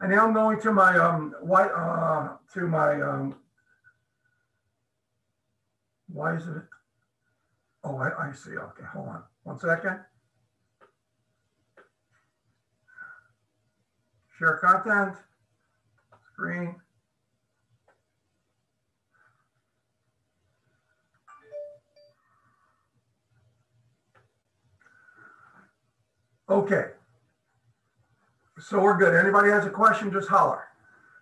And now I'm going to my um white uh to my um why is it? Oh, I, I see. Okay, hold on one second. Share content, screen. Okay. So we're good. Anybody has a question, just holler.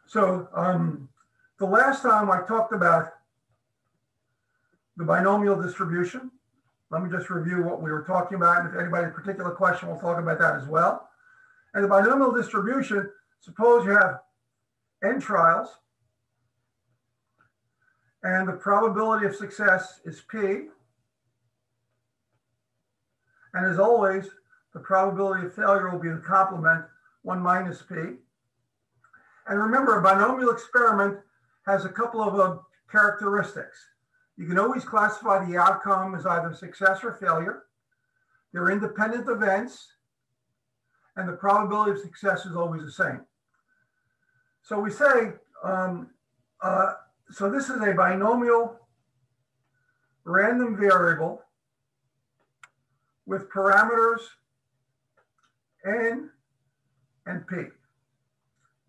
So um, the last time I talked about the binomial distribution, let me just review what we were talking about. And if anybody has a particular question, we'll talk about that as well. And the binomial distribution, suppose you have n trials and the probability of success is P. And as always, the probability of failure will be the complement 1 minus P. And remember, a binomial experiment has a couple of uh, characteristics. You can always classify the outcome as either success or failure. They're independent events, and the probability of success is always the same. So we say, um, uh, so this is a binomial random variable with parameters n and p.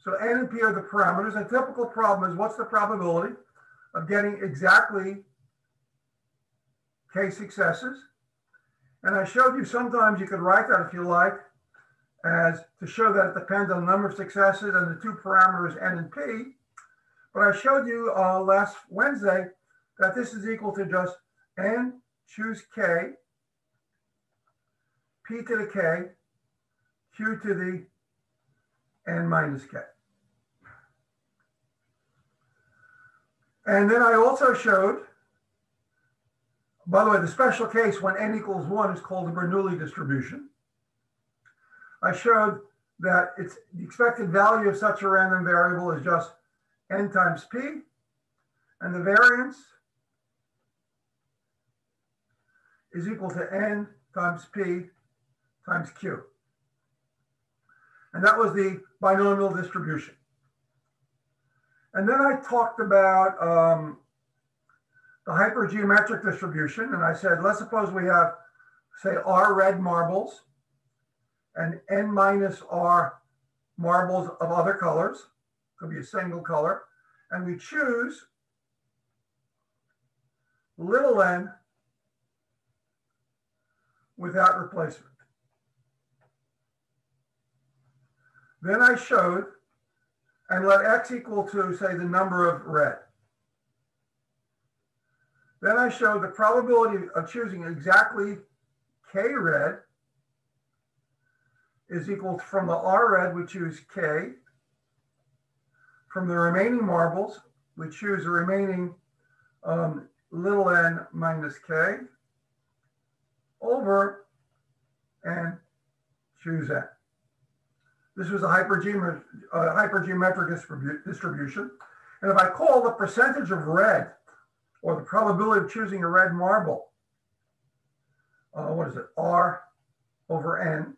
So n and p are the parameters. A typical problem is what's the probability of getting exactly k successes? And I showed you sometimes you could write that if you like as to show that it depends on the number of successes and the two parameters n and p. But I showed you uh, last Wednesday that this is equal to just n choose k, p to the k, q to the n minus k. And then I also showed, by the way, the special case when n equals 1 is called the Bernoulli distribution. I showed that it's the expected value of such a random variable is just n times p, and the variance is equal to n times p times q. And that was the binomial distribution. And then I talked about um, the hypergeometric distribution. And I said, let's suppose we have, say, R red marbles and N minus R marbles of other colors. Could be a single color. And we choose little n without replacement. Then I showed, and let x equal to, say, the number of red. Then I showed the probability of choosing exactly k red is equal from the R red, we choose K. From the remaining marbles, we choose the remaining um, little n minus K over and choose n. This was a hypergeometric, uh, hypergeometric distribu distribution. And if I call the percentage of red or the probability of choosing a red marble, uh, what is it, R over N,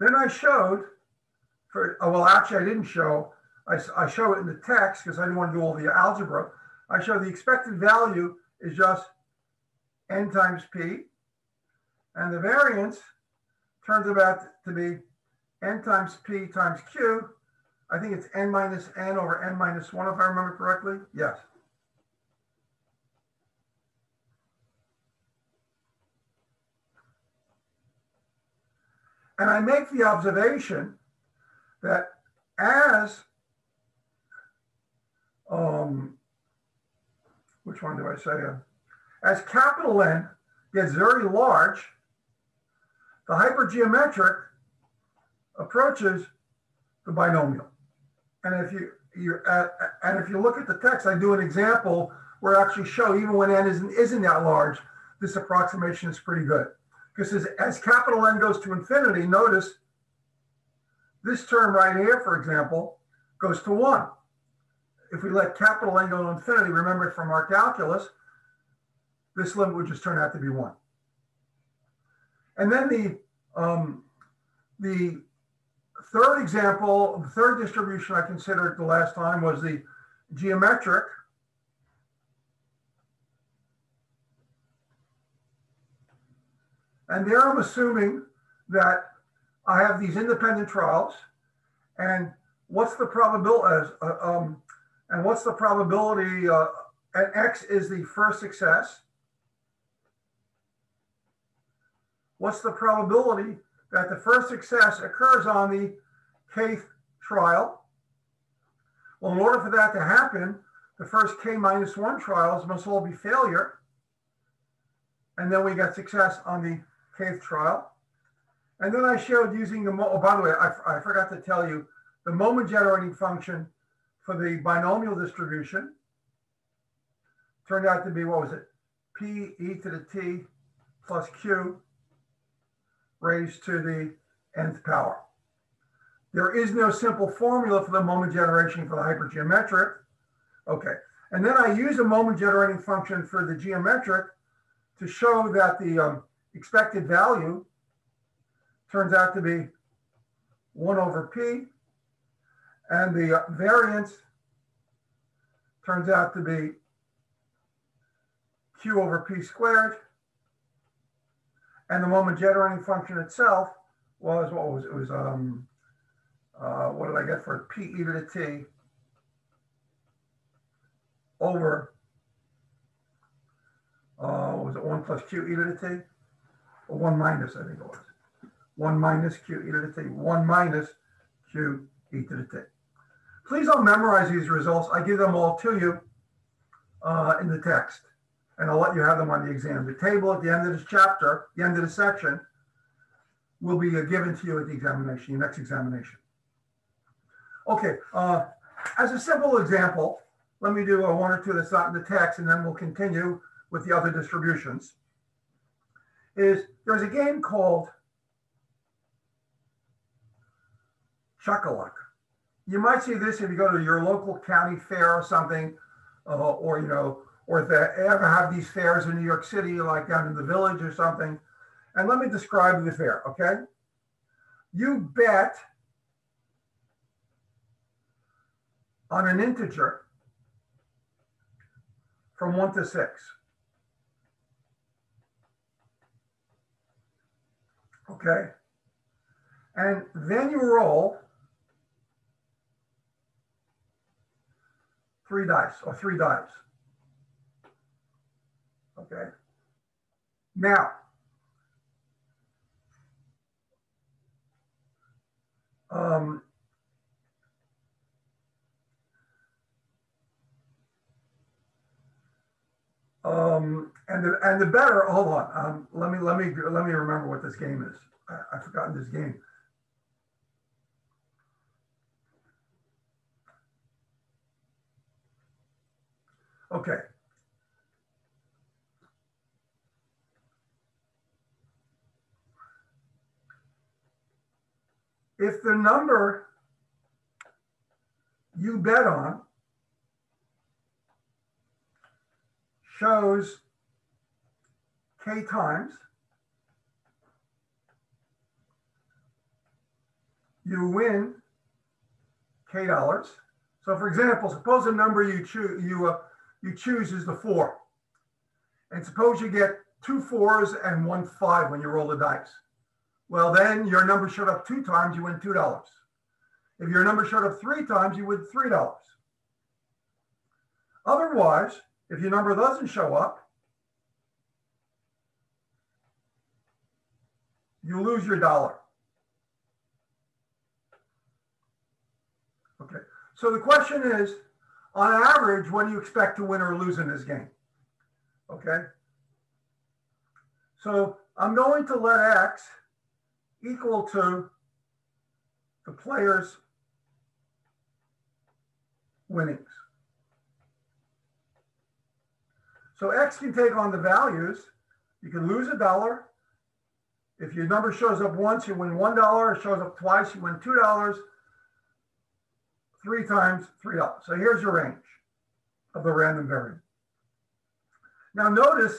then I showed, for oh, well, actually, I didn't show. I, I show it in the text because I didn't want to do all the algebra. I show the expected value is just n times p, and the variance turns out to be n times p times q. I think it's n minus n over n minus 1, if I remember correctly. Yes. And I make the observation that as, um, which one do I say? As capital N gets very large, the hypergeometric approaches the binomial. And if you you uh, and if you look at the text, I do an example where I actually show even when n isn't isn't that large, this approximation is pretty good. Because as, as capital N goes to infinity, notice this term right here, for example, goes to one. If we let capital N go to infinity, remember from our calculus, this limit would just turn out to be one. And then the, um, the third example, the third distribution I considered the last time was the geometric. And there I'm assuming that I have these independent trials and what's the probability, uh, um, and what's the probability, uh, and X is the first success. What's the probability that the first success occurs on the kth trial? Well, in order for that to happen, the first k minus one trials must all be failure. And then we get success on the kth trial. And then I showed using the, oh, by the way, I, I forgot to tell you, the moment generating function for the binomial distribution turned out to be, what was it? P e to the t plus q raised to the nth power. There is no simple formula for the moment generation for the hypergeometric. Okay, and then I use a moment generating function for the geometric to show that the um, expected value turns out to be 1 over p, and the uh, variance turns out to be q over p squared, and the moment generating function itself was, what was it? was, um, uh, what did I get for P e to the T over, uh, was it 1 plus Q e to the T? Or 1 minus, I think it was. 1 minus Q e to the T, 1 minus Q e to the T. Please don't memorize these results. I give them all to you uh, in the text and I'll let you have them on the exam. The table at the end of this chapter, the end of the section, will be given to you at the examination, your next examination. Okay, uh, as a simple example, let me do a one or two that's not in the text, and then we'll continue with the other distributions. Is there's a game called Chuck-a-Luck. You might see this if you go to your local county fair or something, uh, or you know, or if they ever have these fairs in New York City, like down in the village or something. And let me describe the fair, okay? You bet on an integer from one to six. Okay. And then you roll three dice or three dice. Okay. Now, um, um, and the and the better. Hold on. Um, let me let me let me remember what this game is. I, I've forgotten this game. Okay. If the number you bet on shows k times, you win k dollars. So, for example, suppose a number you choose you uh, you choose is the four, and suppose you get two fours and one five when you roll the dice. Well, then your number showed up two times, you win $2. If your number showed up three times, you win $3. Otherwise, if your number doesn't show up, you lose your dollar. Okay, so the question is, on average, what do you expect to win or lose in this game? Okay, so I'm going to let X equal to the player's winnings. So X can take on the values. You can lose a dollar. If your number shows up once, you win one dollar. It shows up twice, you win two dollars. Three times, three dollars. So here's your range of the random variable. Now notice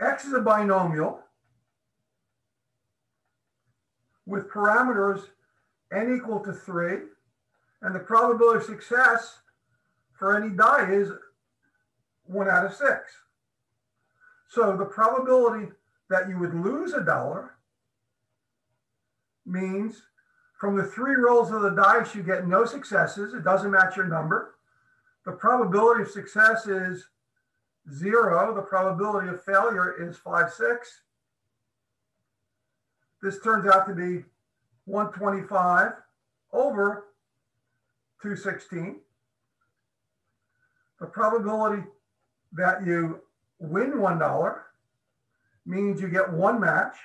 X is a binomial. With parameters n equal to 3, and the probability of success for any die is 1 out of 6. So the probability that you would lose a dollar means from the three rolls of the dice, you get no successes. It doesn't match your number. The probability of success is zero. The probability of failure is five, six. This turns out to be 125 over 216. The probability that you win $1 means you get one match.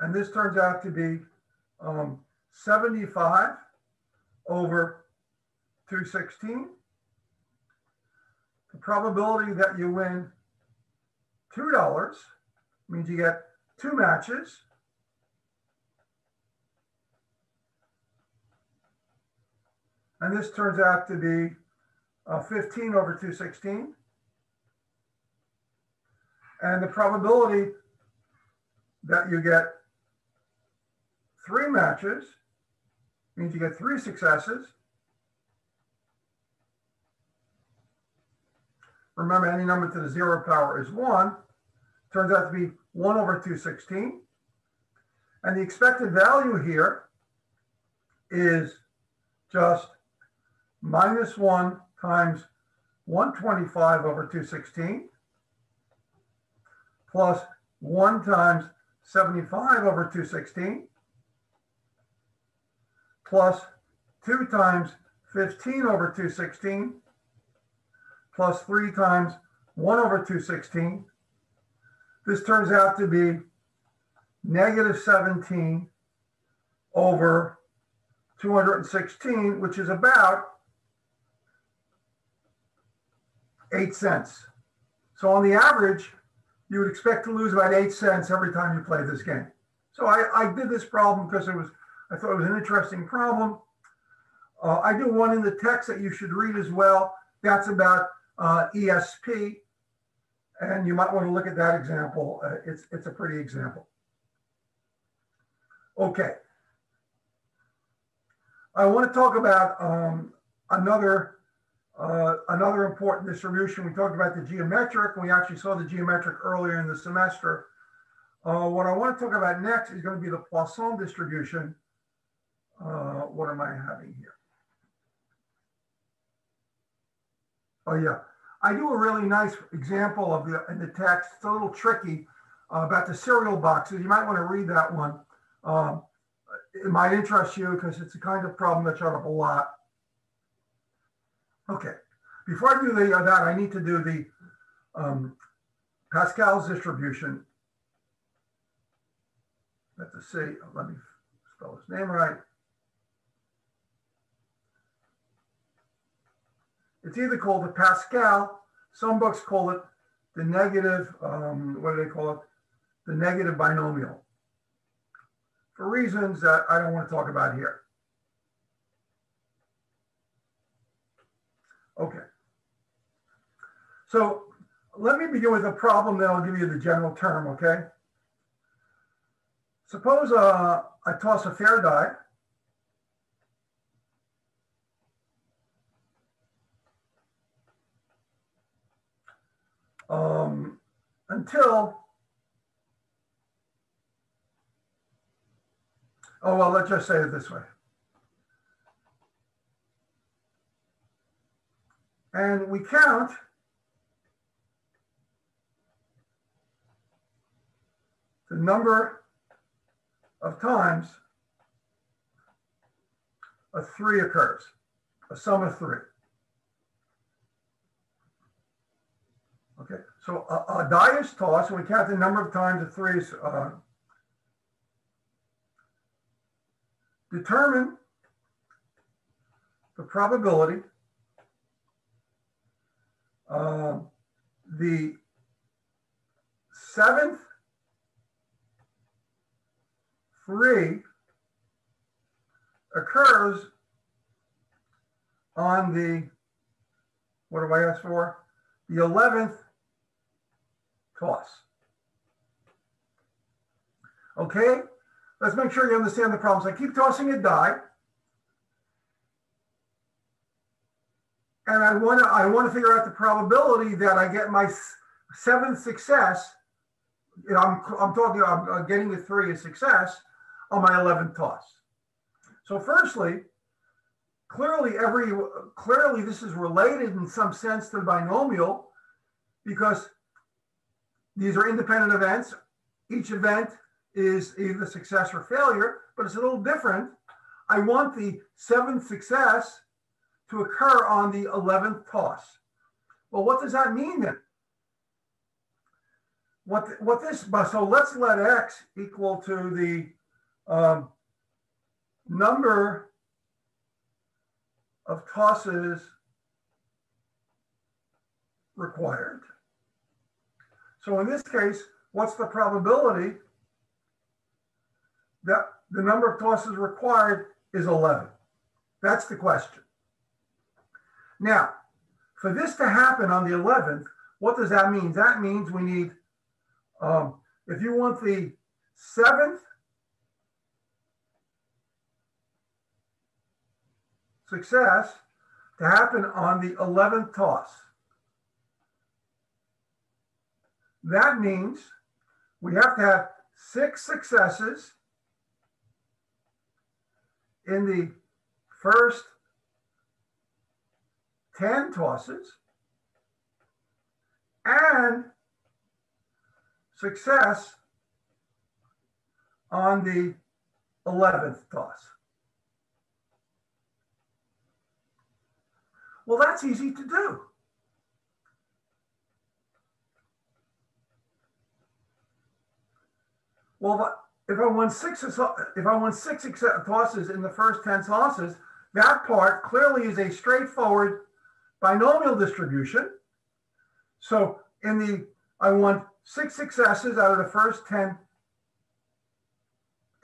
And this turns out to be um, 75 over 216. The probability that you win $2 means you get two matches. And this turns out to be uh, 15 over 216. And the probability that you get three matches means you get three successes. Remember, any number to the zero power is one. Turns out to be one over 216. And the expected value here is just minus one times 125 over 216 plus one times 75 over 216 plus 2 times 15 over 216 plus 3 times 1 over 216. This turns out to be negative 17 over 216, which is about 8 cents. So on the average, you would expect to lose about 8 cents every time you play this game. So I, I did this problem because it was I thought it was an interesting problem. Uh, I do one in the text that you should read as well. That's about uh, ESP. And you might want to look at that example. Uh, it's, it's a pretty example. Okay. I want to talk about um, another uh, another important distribution. We talked about the geometric. We actually saw the geometric earlier in the semester. Uh, what I want to talk about next is going to be the Poisson distribution. Uh, what am I having here? Oh yeah, I do a really nice example of the in the text. It's a little tricky uh, about the cereal boxes. You might want to read that one. Um, it might interest you because it's the kind of problem that showed up a lot. Okay, before I do the, uh, that, I need to do the um, Pascal's distribution. Let's see, let me spell his name right. It's either called the Pascal, some books call it the negative, um, what do they call it? The negative binomial. For reasons that I don't want to talk about here. Okay. So let me begin with a problem, then I'll give you the general term, okay? Suppose uh, I toss a fair die um, until, oh, well, let's just say it this way. And we count the number of times a three occurs, a sum of three. Okay, so a, a die is tossed, and we count the number of times the threes. Uh, determine the probability uh, the seventh three occurs on the, what do I ask for? The 11th toss. Okay, let's make sure you understand the problems. I keep tossing a die. And I want to I want to figure out the probability that I get my seventh success. You know, I'm, I'm talking, I'm getting the three is success on my 11th toss. So firstly, clearly every clearly this is related in some sense to the binomial because these are independent events. Each event is either success or failure, but it's a little different. I want the seventh success to occur on the 11th toss. Well, what does that mean then? What, what this, so let's let x equal to the um, number of tosses required. So in this case, what's the probability that the number of tosses required is 11? That's the question. Now, for this to happen on the 11th, what does that mean? That means we need, um, if you want the seventh success to happen on the 11th toss. That means we have to have six successes in the first 10 tosses and success on the 11th toss. Well, that's easy to do. Well, if I won six, if I won six tosses in the first 10 tosses, that part clearly is a straightforward binomial distribution. So in the, I want six successes out of the first 10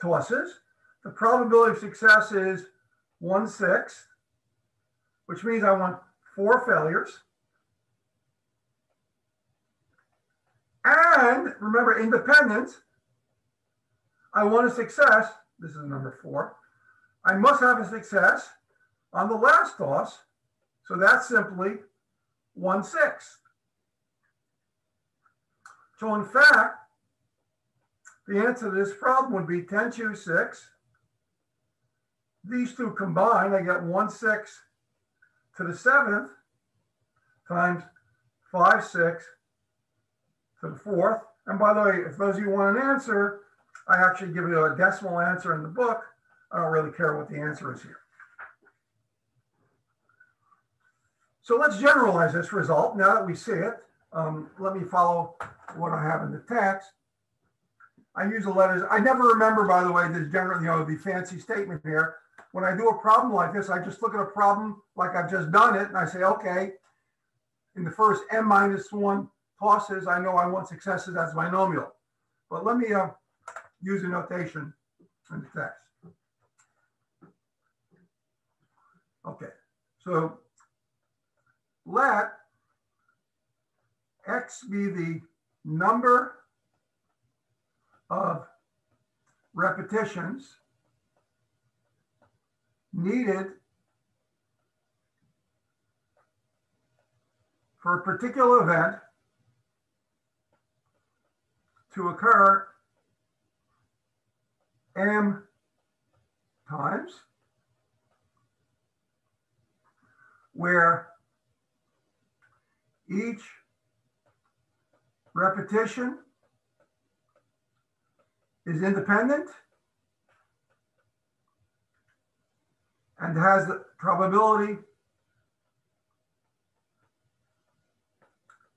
tosses. The probability of success is one sixth, which means I want four failures. And remember, independence, I want a success. This is number four. I must have a success on the last toss so that's simply one sixth. So in fact, the answer to this problem would be 10 choose 6. These two combined, I get 1 6 to the 7th times 5 6 to the 4th. And by the way, if those of you want an answer, I actually give you a decimal answer in the book. I don't really care what the answer is here. So let's generalize this result. Now that we see it, um, let me follow what I have in the text. I use the letters. I never remember, by the way, this general, you know, the fancy statement here. When I do a problem like this, I just look at a problem like I've just done it, and I say, okay, in the first m minus one tosses, I know I want successes as binomial. But let me uh, use a notation in the text. Okay, so let x be the number of repetitions needed for a particular event to occur m times, where each repetition is independent and has the probability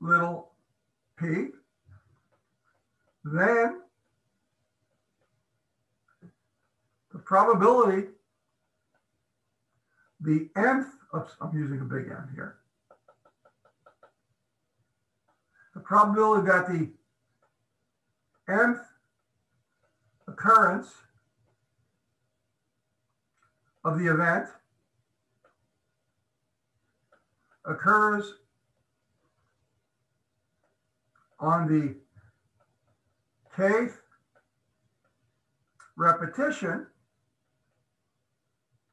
little p, then the probability, the nth, oops, I'm using a big N here, the probability that the nth occurrence of the event occurs on the kth repetition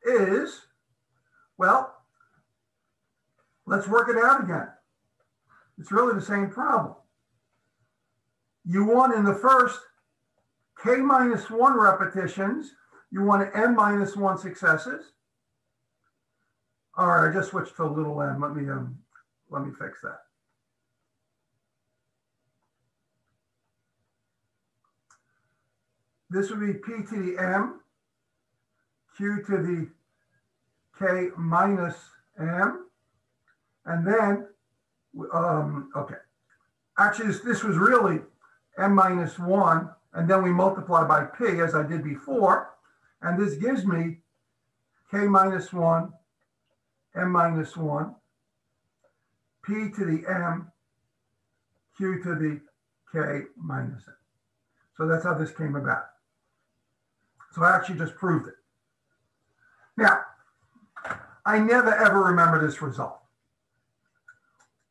is, well, let's work it out again. It's really the same problem. You want in the first k minus 1 repetitions, you want n minus 1 successes. All right, I just switched to a little n. Let me um, let me fix that. This would be p to the m, q to the k minus m, and then, um, okay. Actually, this, this was really m minus 1, and then we multiply by p as I did before, and this gives me k minus 1, m minus 1, p to the m, q to the k minus m. So that's how this came about. So I actually just proved it. Now, I never ever remember this result.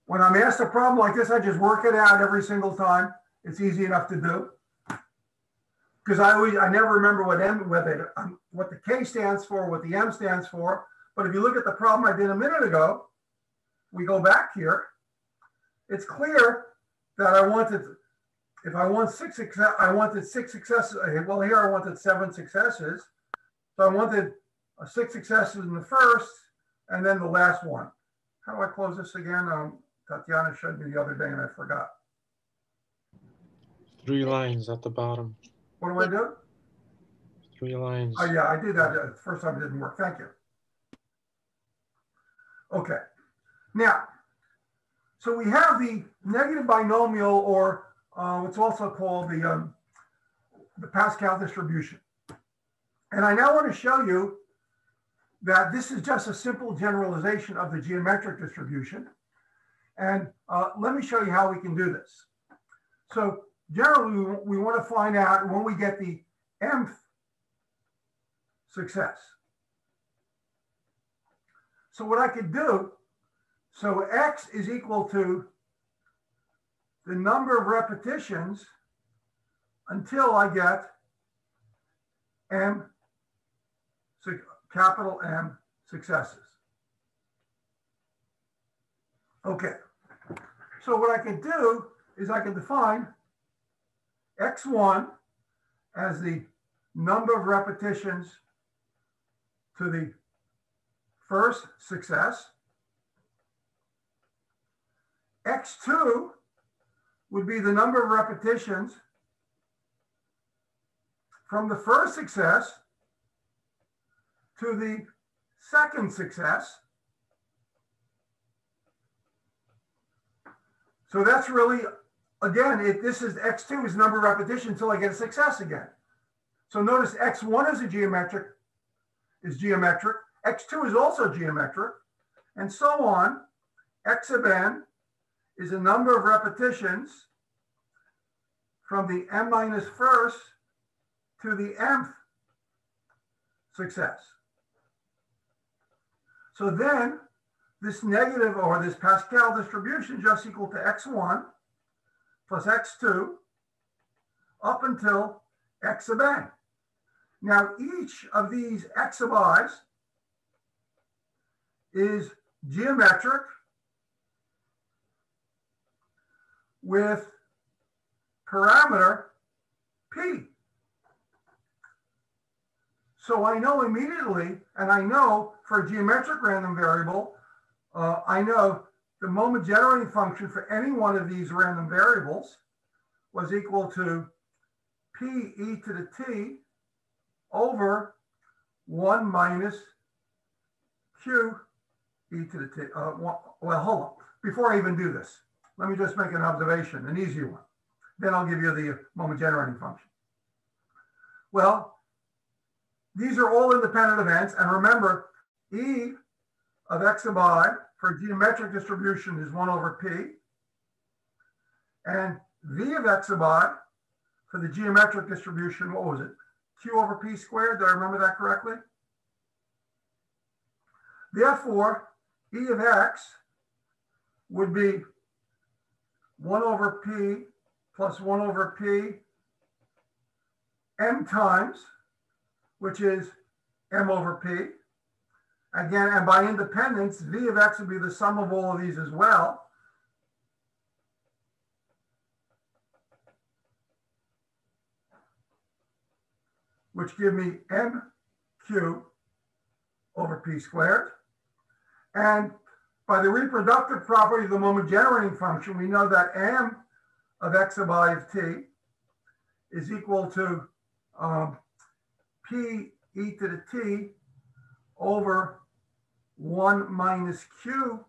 When I'm asked a problem like this, I just work it out every single time. It's easy enough to do. Because I always, I never remember what M, what um, what the K stands for, what the M stands for. But if you look at the problem I did a minute ago, we go back here. It's clear that I wanted, if I want six, I wanted six successes. Well, here I wanted seven successes. So I wanted six successes in the first, and then the last one. How do I close this again? Um, Tatiana showed me the other day and I forgot. Three lines at the bottom. What do I do? Three lines. Oh, yeah, I did that. The first time it didn't work. Thank you. Okay. Now, so we have the negative binomial, or uh, what's also called the, um, the Pascal distribution. And I now want to show you that this is just a simple generalization of the geometric distribution. And uh, let me show you how we can do this. So generally, we, want to find out when we get the mth success. So what I could do, so x is equal to the number of repetitions until I get m, capital M successes. Okay. So what I can do is I can define x1 as the number of repetitions to the first success. x2 would be the number of repetitions from the first success to the second success. So that's really, again, this is x2 is number of repetitions until I get a success again. So notice x1 is a geometric, is geometric. x2 is also geometric, and so on. x of n is a number of repetitions from the m minus first to the mth success. So then this negative or this Pascal distribution just equal to x1 plus x2 up until x of n. Now each of these x of i's is geometric with parameter p. So I know immediately, and I know for a geometric random variable, uh, I know the moment generating function for any one of these random variables was equal to p e to the t over 1 minus q e to the t. Uh, well, hold on. Before I even do this, let me just make an observation, an easy one. Then I'll give you the moment generating function. Well, these are all independent events. And remember, E of x of i for geometric distribution is 1 over p. And V of x of i for the geometric distribution, what was it? Q over p squared. Did I remember that correctly? Therefore, E of x would be 1 over p plus 1 over p m times, which is m over p. Again, and by independence, v of x would be the sum of all of these as well. Which give me mq over p squared. And by the reproductive property of the moment generating function, we know that m of x sub i of t is equal to um, p e to the t over 1 minus q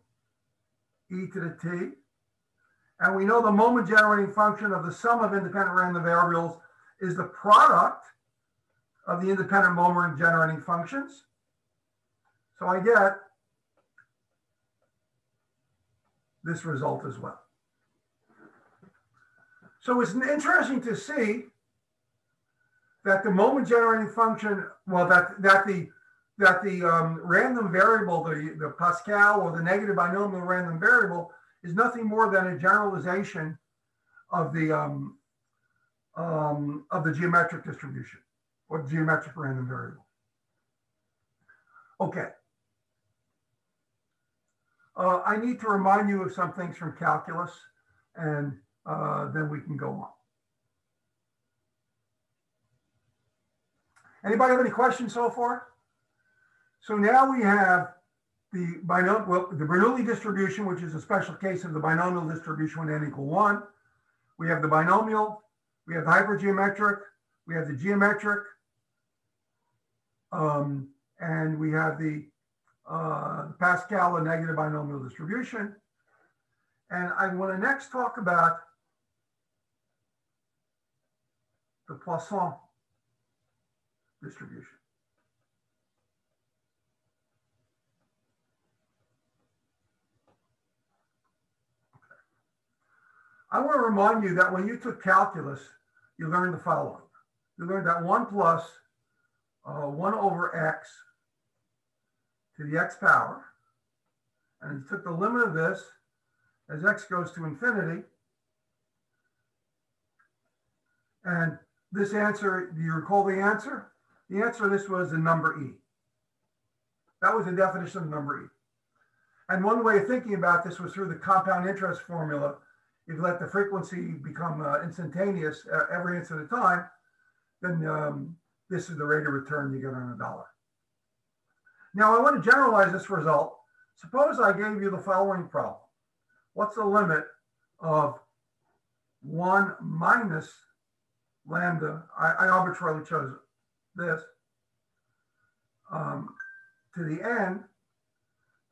e to the t. And we know the moment generating function of the sum of independent random variables is the product of the independent moment generating functions. So I get this result as well. So it's interesting to see that the moment generating function, well, that that the that the um, random variable, the, the Pascal or the negative binomial random variable, is nothing more than a generalization of the um, um, of the geometric distribution or geometric random variable. Okay. Uh, I need to remind you of some things from calculus, and uh, then we can go on. Anybody have any questions so far? So now we have the binomial, well, the Bernoulli distribution, which is a special case of the binomial distribution when n equal one. We have the binomial, we have the hypergeometric, we have the geometric, um, and we have the uh, Pascal, a negative binomial distribution. And I want to next talk about the Poisson distribution. I want to remind you that when you took calculus, you learned the following. You learned that 1 plus, uh, 1 over x to the x power, and you took the limit of this as x goes to infinity. And this answer, do you recall the answer? The answer to this was the number e. That was the definition of number e. And one way of thinking about this was through the compound interest formula. If you let the frequency become uh, instantaneous uh, every instant of time, then um, this is the rate of return you get on a dollar. Now I want to generalize this result. Suppose I gave you the following problem. What's the limit of one minus lambda? I, I arbitrarily chose this um, to the n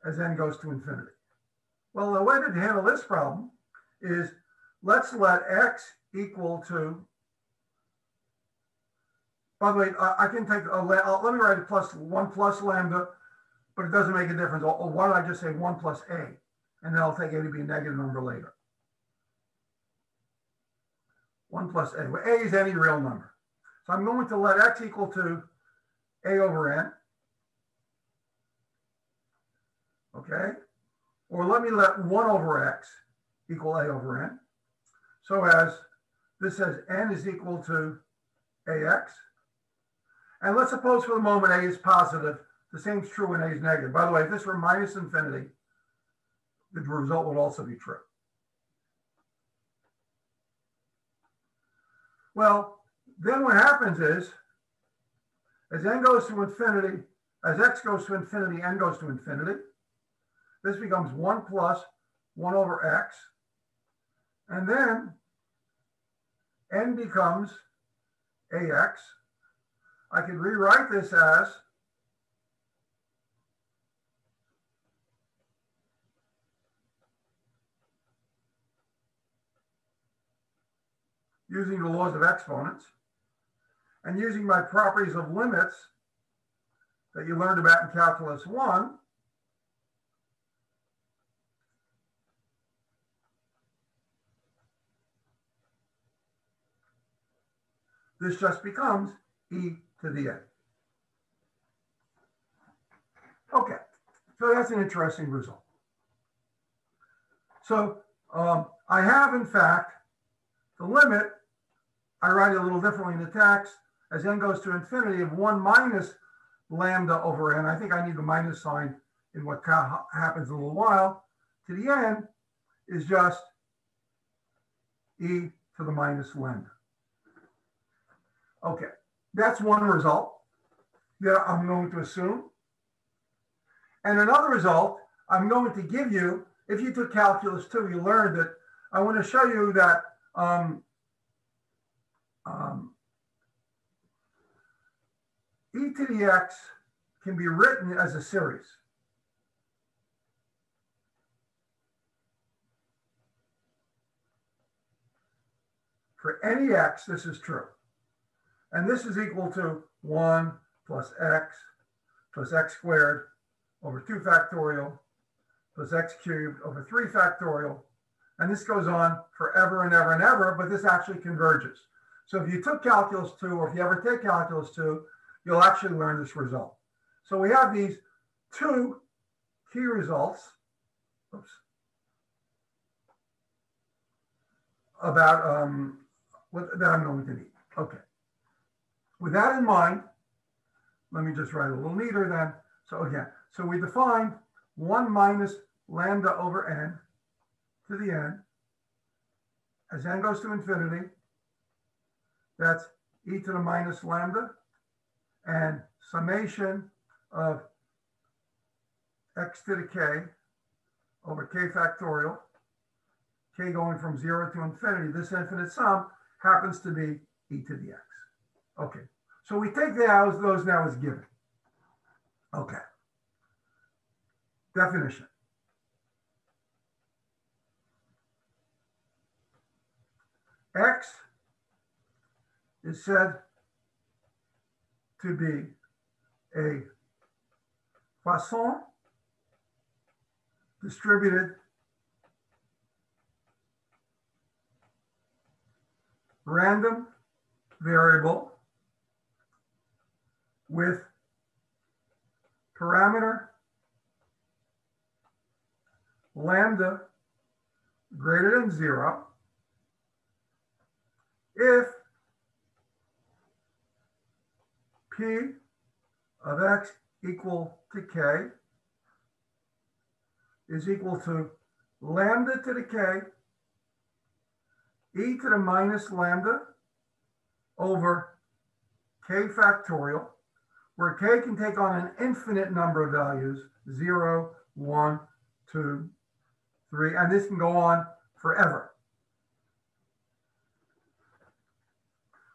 as n goes to infinity. Well, the way to handle this problem is let's let x equal to, by the way, I, can take, a, let me write it plus one plus lambda, but it doesn't make a difference. Why don't I just say one plus a? And then I'll take a to be a negative number later. One plus a, well, a is any real number. So I'm going to let x equal to a over n. Okay. Or let me let 1 over x equal a over n. So as this says n is equal to ax. And let's suppose for the moment a is positive. The same is true when a is negative. By the way, if this were minus infinity, the result would also be true. Well, then what happens is, as n goes to infinity, as x goes to infinity, n goes to infinity. This becomes 1 plus 1 over x. And then n becomes ax. I can rewrite this as using the laws of exponents and using my properties of limits that you learned about in calculus one, this just becomes e to the n. Okay, so that's an interesting result. So um, I have, in fact, the limit, I write it a little differently in the text, as n goes to infinity of 1 minus lambda over n. I think I need the minus sign in what happens in a little while. To the n is just e to the minus lambda. Okay, that's one result that I'm going to assume. And another result I'm going to give you, if you took calculus 2, you learned that I want to show you that um, um, e to the x can be written as a series. For any x, this is true. And this is equal to 1 plus x plus x squared over 2 factorial plus x cubed over 3 factorial. And this goes on forever and ever and ever, but this actually converges. So if you took calculus 2 or if you ever take calculus 2, you'll actually learn this result. So we have these two key results oops, about um, what, that I'm going to need. Okay. With that in mind, let me just write a little neater then. So again, so we define 1 minus lambda over n to the n. As n goes to infinity, that's e to the minus lambda and summation of x to the k over k factorial, k going from 0 to infinity. This infinite sum happens to be e to the x. Okay, so we take the those, those now as given. Okay. Definition. X is said to be a Poisson distributed random variable with parameter lambda greater than zero if p of x equal to k is equal to lambda to the k e to the minus lambda over k factorial, where k can take on an infinite number of values, 0, 1, 2, 3, and this can go on forever.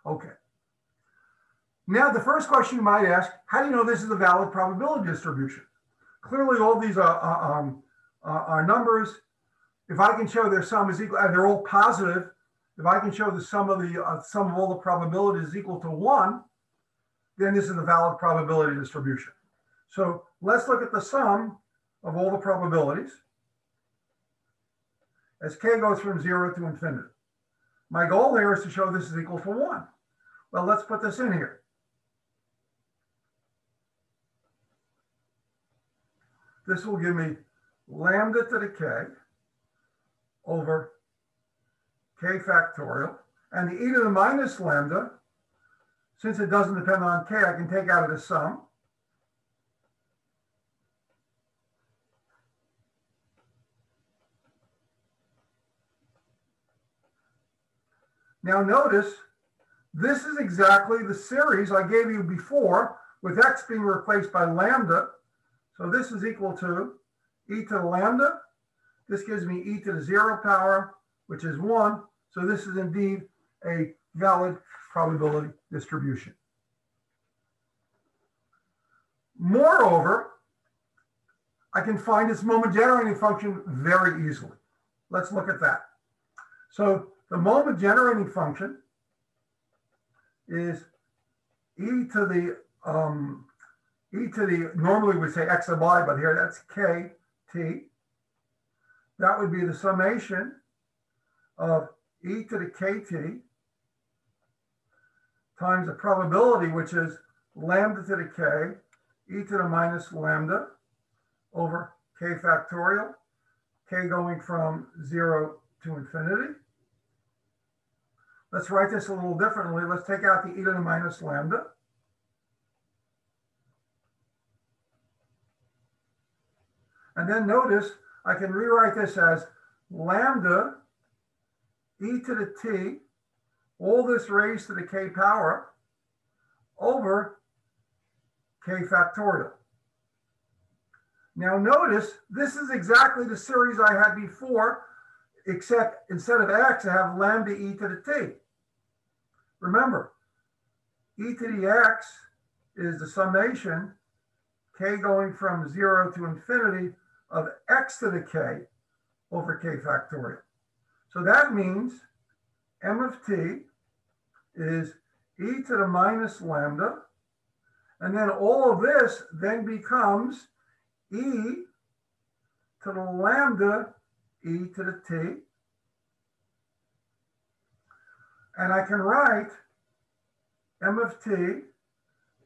Okay. Now, the first question you might ask, how do you know this is a valid probability distribution? Clearly, all these are, are, um, are numbers. If I can show their sum is equal, and they're all positive, if I can show the sum of the uh, sum of all the probabilities is equal to one, then this is a valid probability distribution. So let's look at the sum of all the probabilities as k goes from zero to infinity. My goal here is to show this is equal to one. Well, let's put this in here. This will give me lambda to the k over k factorial. And the e to the minus lambda, since it doesn't depend on k, I can take out of the sum. Now notice, this is exactly the series I gave you before with x being replaced by lambda. So this is equal to e to the lambda. This gives me e to the zero power, which is one. So this is indeed a valid probability distribution. Moreover, I can find its moment generating function very easily. Let's look at that. So the moment generating function is e to the um, e to the normally we say x of y, but here that's k t. That would be the summation of e to the kt times the probability, which is lambda to the k, e to the minus lambda over k factorial, k going from zero to infinity. let's write this a little differently. Let's take out the e to the minus lambda. And then notice I can rewrite this as lambda e to the t, all this raised to the k power over k factorial. Now notice this is exactly the series I had before, except instead of x, I have lambda e to the t. Remember, e to the x is the summation k going from zero to infinity of x to the k over k factorial. So that means m of t is e to the minus lambda. And then all of this then becomes e to the lambda e to the t. And I can write m of t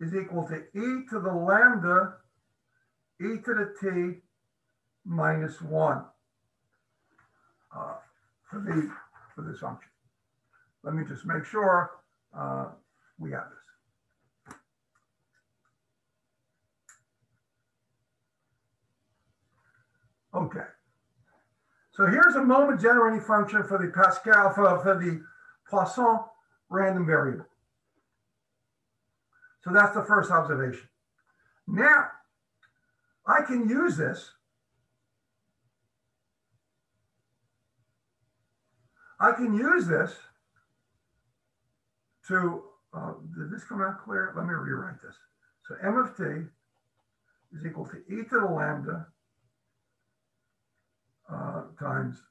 is equal to e to the lambda e to the t minus 1 uh, for the for this function. Let me just make sure uh, we have this. Okay. So here's a moment generating function for the Pascal, for, for the Poisson random variable. So that's the first observation. Now, I can use this. I can use this to, uh, did this come out clear? Let me rewrite this. So m of t is equal to e to the lambda uh, times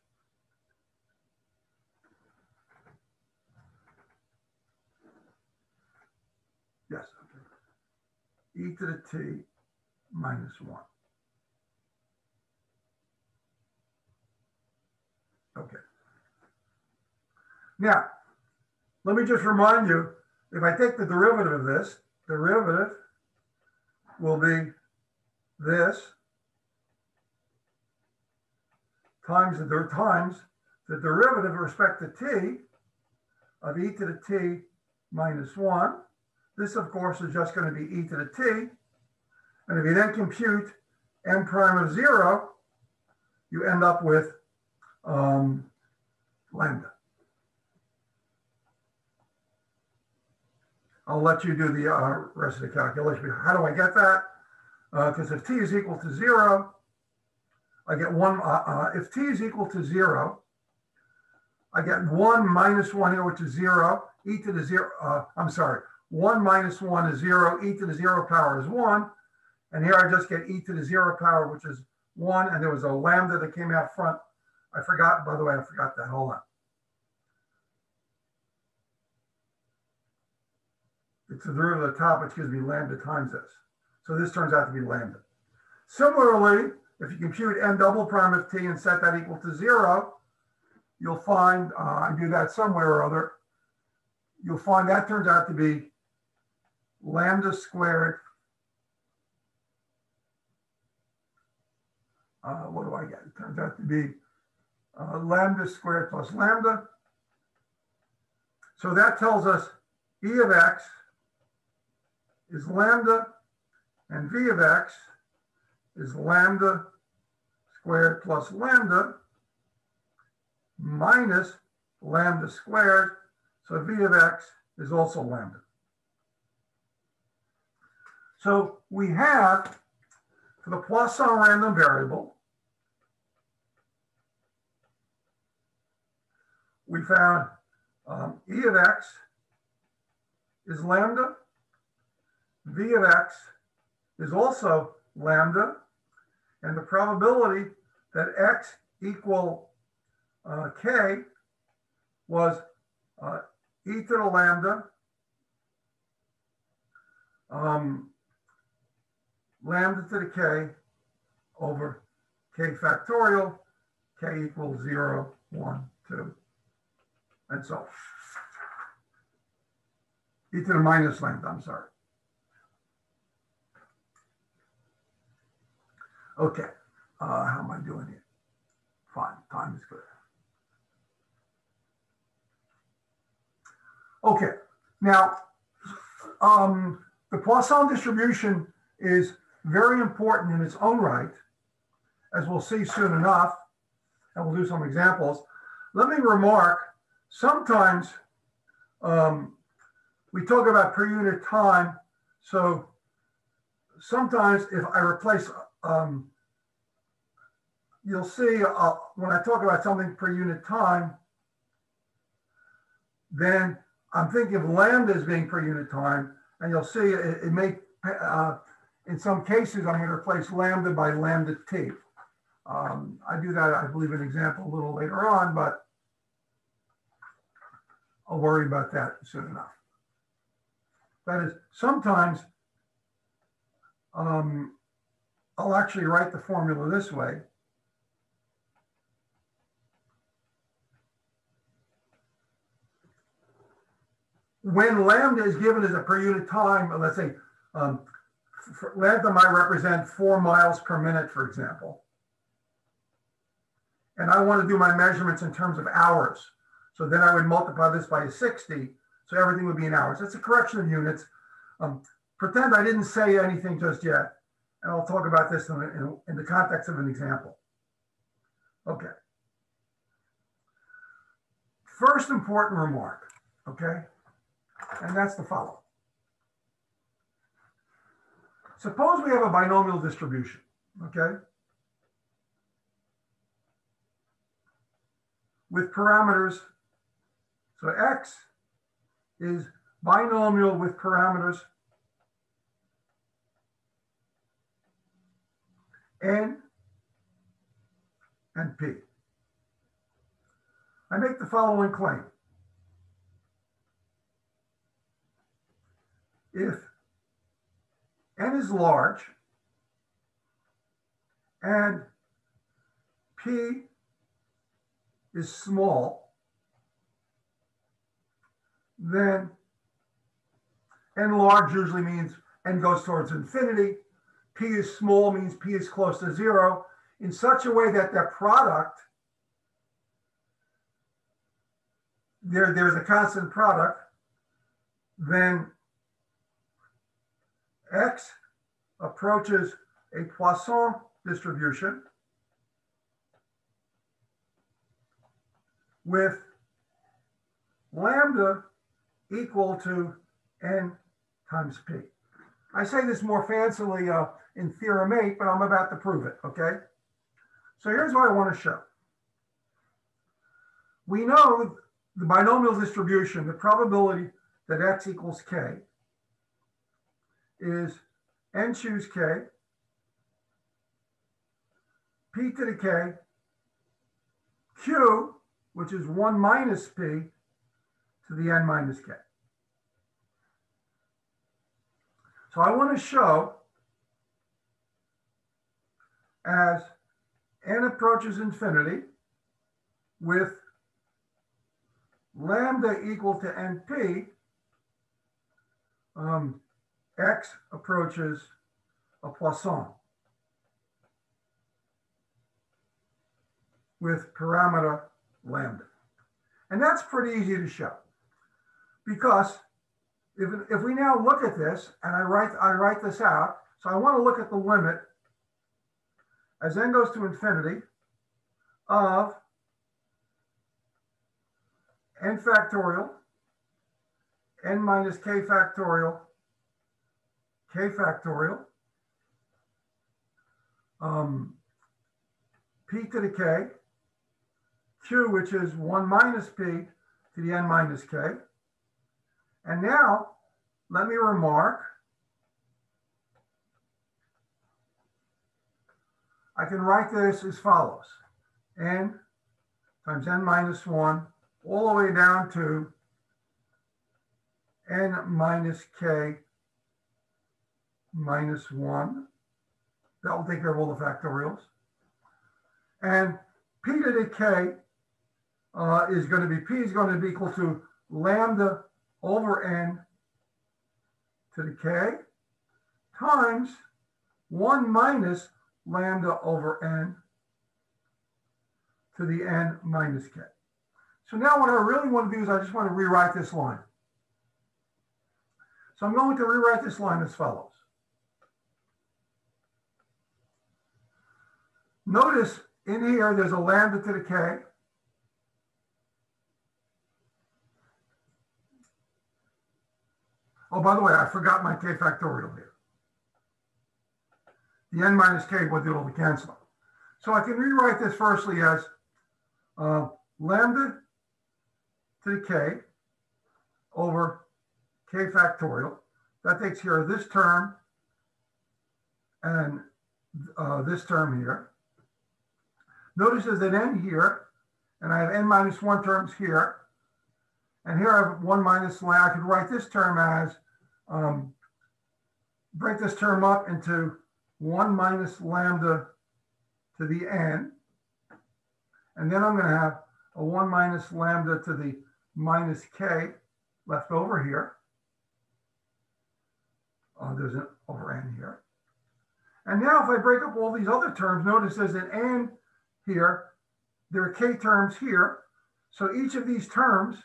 yes, okay. e to the t minus 1. Okay. Now, let me just remind you, if I take the derivative of this, derivative will be this times the times the derivative with respect to t of e to the t minus 1. This, of course, is just going to be e to the t. And if you then compute m prime of 0, you end up with um, lambda. I'll let you do the uh, rest of the calculation. How do I get that? Because uh, if t is equal to 0, I get 1. Uh, uh, if t is equal to 0, I get 1 minus 1 here, which is 0. e to the 0, uh, I'm sorry, 1 minus 1 is 0. e to the 0 power is 1. And here I just get e to the 0 power, which is 1. And there was a lambda that came out front. I forgot, by the way, I forgot that. Hold on. It's the derivative of the top, which gives me lambda times this. So this turns out to be lambda. Similarly, if you compute n double prime of t and set that equal to zero, you'll find, uh, I do that somewhere or other, you'll find that turns out to be lambda squared. Uh, what do I get? It turns out to be uh, lambda squared plus lambda. So that tells us E of x is lambda and v of x is lambda squared plus lambda minus lambda squared. So v of x is also lambda. So we have for the Poisson random variable, we found um, e of x is lambda v of x is also lambda, and the probability that x equal uh, k was uh, e to the lambda um, lambda to the k over k factorial, k equals 0, 1, 2, and so e to the minus lambda, I'm sorry. Okay, uh, how am I doing here? Fine, time is good. Okay, now, um, the Poisson distribution is very important in its own right, as we'll see soon enough, and we'll do some examples. Let me remark, sometimes um, we talk about per unit time, so sometimes if I replace, um, you'll see uh, when I talk about something per unit time, then I'm thinking of lambda as being per unit time, and you'll see it, it may, uh, in some cases, I'm going to replace lambda by lambda t. Um, I do that, I believe, an example a little later on, but I'll worry about that soon enough. That is, sometimes um, I'll actually write the formula this way. When lambda is given as a per unit time, let's say um, lambda might represent four miles per minute, for example. And I want to do my measurements in terms of hours. So then I would multiply this by 60. So everything would be in hours. It's a correction of units. Um, pretend I didn't say anything just yet. And I'll talk about this in, in, in the context of an example. Okay. First important remark, okay? And that's the following. Suppose we have a binomial distribution, okay? With parameters, so x is binomial with parameters n and p. I make the following claim. If n is large and p is small, then n large usually means n goes towards infinity. P is small means P is close to zero in such a way that the product, there, there's a constant product, then X approaches a Poisson distribution with lambda equal to n times p. I say this more fancily uh, in theorem 8, but I'm about to prove it, okay? So here's what I want to show. We know the binomial distribution, the probability that x equals k is n choose k, p to the k, q, which is 1 minus p to the n minus k. So I want to show as n approaches infinity with lambda equal to np, um, x approaches a Poisson with parameter lambda. And that's pretty easy to show because if, if we now look at this and I write, I write this out, so I want to look at the limit as n goes to infinity of n factorial, n minus k factorial, k factorial, um, p to the k, q, which is 1 minus p to the n minus k. And now, let me remark, I can write this as follows. n times n minus 1 all the way down to n minus k minus 1. That will take care of all the factorials. And p to the k uh, is going to be, p is going to be equal to lambda over n to the k times 1 minus lambda over n to the n minus k. So now what I really want to do is I just want to rewrite this line. So I'm going to rewrite this line as follows. Notice in here, there's a lambda to the k. Oh, by the way, I forgot my k factorial here. The n minus k will do all the canceling. So I can rewrite this firstly as uh, lambda to the k over k factorial. That takes care of this term and uh, this term here. Notice there's an n here, and I have n minus 1 terms here. And here I have 1 minus lambda. I could write this term as, um, break this term up into 1 minus lambda to the n. And then I'm going to have a 1 minus lambda to the minus k left over here. Uh, there's an over n here. And now if I break up all these other terms, notice there's an n here. There are k terms here. So each of these terms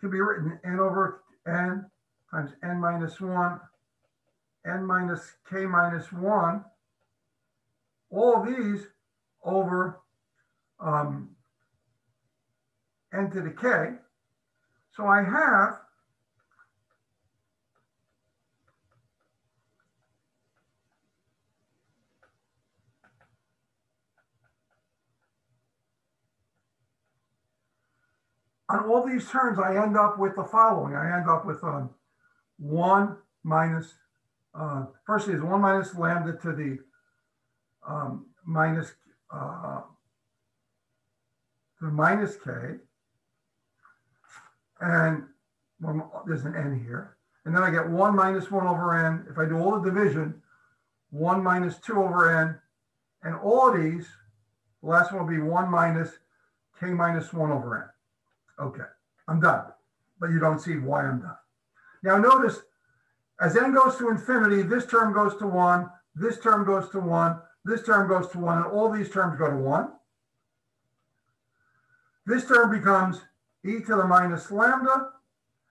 can be written n over n times n minus 1, n minus k minus 1. All these over um, n to the k. So I have on all these terms, I end up with the following. I end up with um, 1 minus, uh, firstly is 1 minus lambda to the um, minus, uh, the minus k. And well, there's an n here. And then I get 1 minus 1 over n. If I do all the division, 1 minus 2 over n. And all of these, the last one will be 1 minus k minus 1 over n. Okay, I'm done. But you don't see why I'm done. Now notice, as n goes to infinity, this term goes to 1, this term goes to 1, this term goes to 1, and all these terms go to 1. This term becomes e to the minus lambda,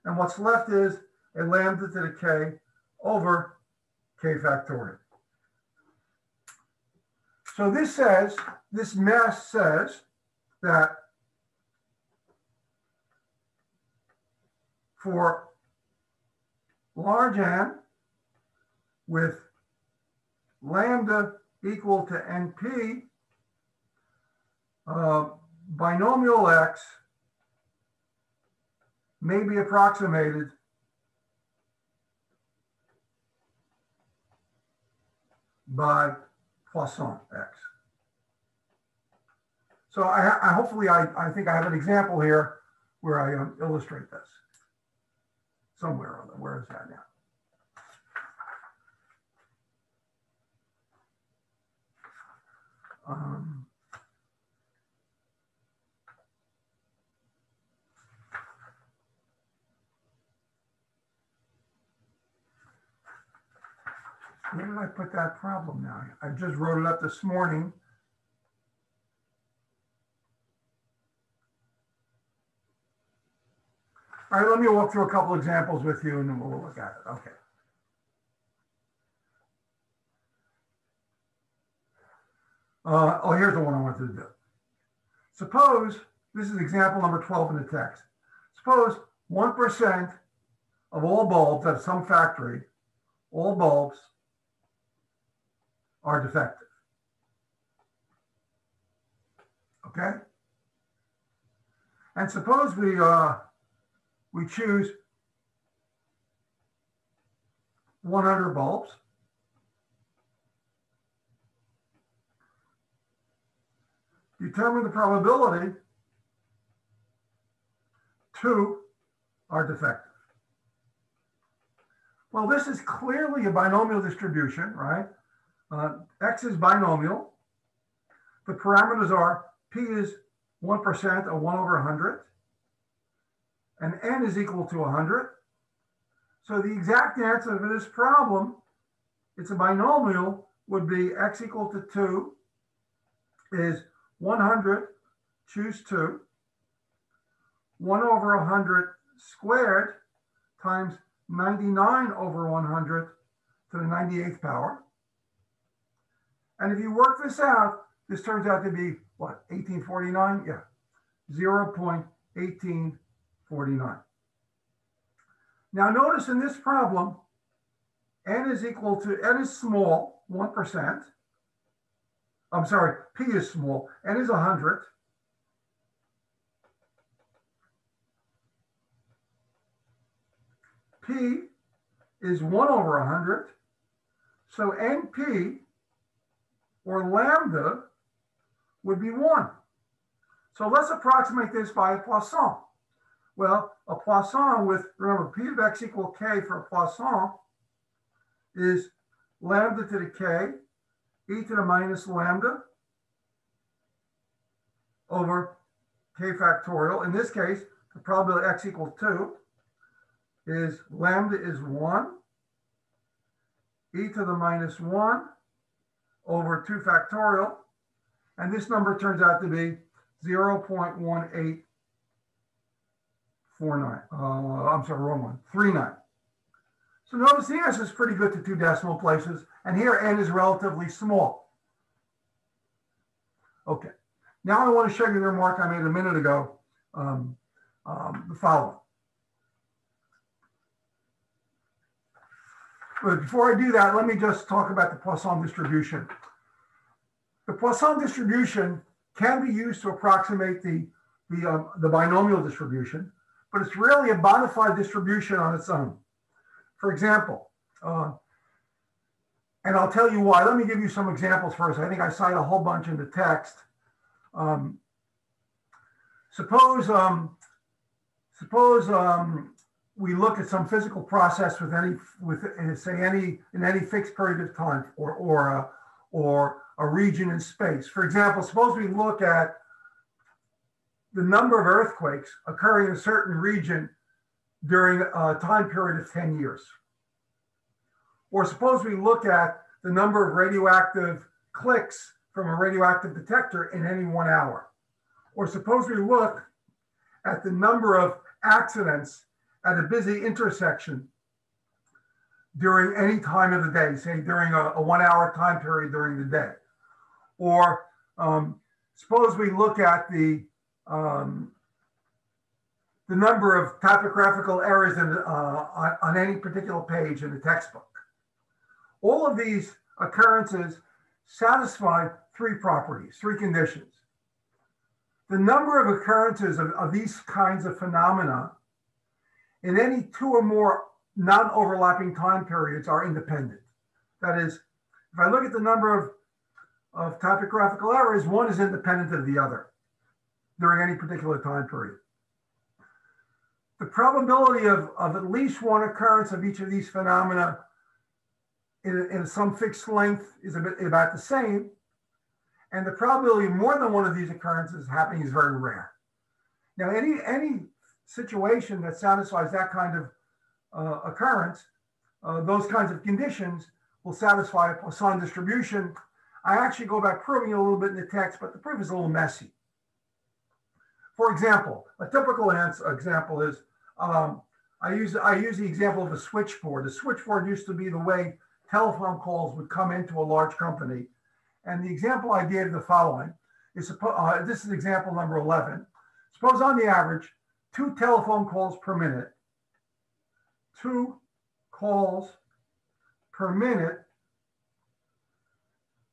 and what's left is a lambda to the k over k factorial. So this says, this mass says that for large n with lambda equal to np, uh, binomial x may be approximated by Poisson x. So I, I hopefully I, I think I have an example here where I um, illustrate this somewhere on the, where is that now? Um, where did I put that problem now? I just wrote it up this morning. All right, let me walk through a couple examples with you and then we'll look at it. Okay. Uh, oh, here's the one I wanted to do. Suppose, this is example number 12 in the text. Suppose 1% of all bulbs at some factory, all bulbs are defective. Okay? And suppose we uh, we choose 100 bulbs. Determine the probability two are defective. Well, this is clearly a binomial distribution, right? Uh, X is binomial. The parameters are P is 1% of 1 over 100 and n is equal to 100. So the exact answer for this problem, it's a binomial, would be x equal to 2 is 100, choose 2, 1 over 100 squared times 99 over 100 to the 98th power. And if you work this out, this turns out to be what, 1849? Yeah, 0.1849. Now notice in this problem, n is equal to, n is small, 1%. I'm sorry, p is small, n is 100. P is 1 over 100. So NP, or lambda, would be 1. So let's approximate this by a Poisson. Well, a Poisson with, remember, P of x equal K for a Poisson is lambda to the K, e to the minus lambda over K factorial. In this case, the probability x equals 2 is lambda is 1, e to the minus 1 over 2 factorial. And this number turns out to be 0 0.1849. Uh, I'm sorry, wrong one, 39. So notice the answer is pretty good to two decimal places. And here n is relatively small. Okay. Now I want to show you the remark I made a minute ago, um, um, the following. But before I do that, let me just talk about the Poisson distribution. The Poisson distribution can be used to approximate the, the, um, the binomial distribution, but it's really a bona fide distribution on its own. For example, uh, and I'll tell you why. Let me give you some examples first. I think I cite a whole bunch in the text. Um, suppose, um, suppose um, we look at some physical process with any, with say any in any fixed period of time, or or a, or a region in space. For example, suppose we look at the number of earthquakes occurring in a certain region during a time period of 10 years. Or suppose we look at the number of radioactive clicks from a radioactive detector in any one hour. Or suppose we look at the number of accidents at a busy intersection during any time of the day, say during a, a one hour time period during the day. Or um, suppose we look at the um, the number of typographical errors in, uh, on, on any particular page in the textbook. All of these occurrences satisfy three properties, three conditions. The number of occurrences of, of these kinds of phenomena in any two or more non-overlapping time periods are independent. That is, if I look at the number of, of typographical errors, one is independent of the other during any particular time period. The probability of, of at least one occurrence of each of these phenomena in, in some fixed length is bit, about the same. And the probability of more than one of these occurrences happening is very rare. Now, any, any situation that satisfies that kind of uh, occurrence, uh, those kinds of conditions will satisfy a Poisson distribution. I actually go back proving it a little bit in the text, but the proof is a little messy. For example, a typical answer, example is um, I use I use the example of a switchboard. A switchboard used to be the way telephone calls would come into a large company. And the example I gave the following is uh, this is example number 11. Suppose on the average, two telephone calls per minute, two calls per minute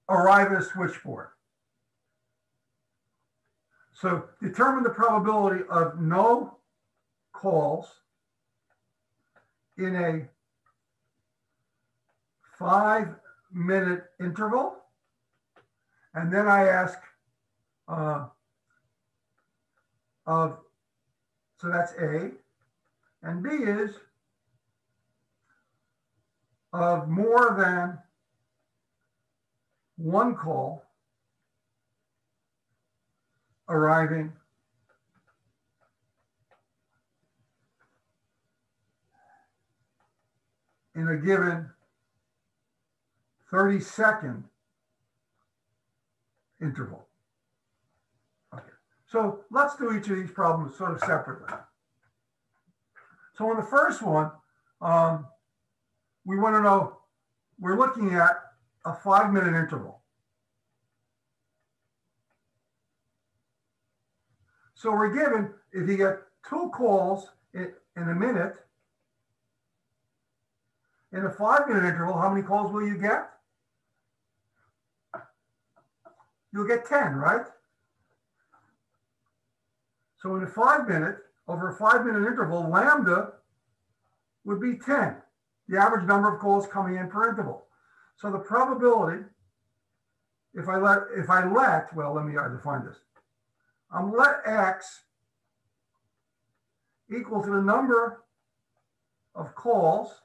arrive at a switchboard. So determine the probability of no calls in a five minute interval. And then I ask uh, of so that's A. And B is of more than one call arriving in a given 30 second interval. Okay, So let's do each of these problems sort of separately. So in the first one, um, we want to know, we're looking at a five minute interval. So we're given, if you get two calls in, in a minute, in a five minute interval, how many calls will you get? You'll get 10, right? So in a five minute, over a five minute interval, lambda would be 10, the average number of calls coming in per interval. So the probability, if I let, if I let, well, let me define this. I'm let x equal to the number of calls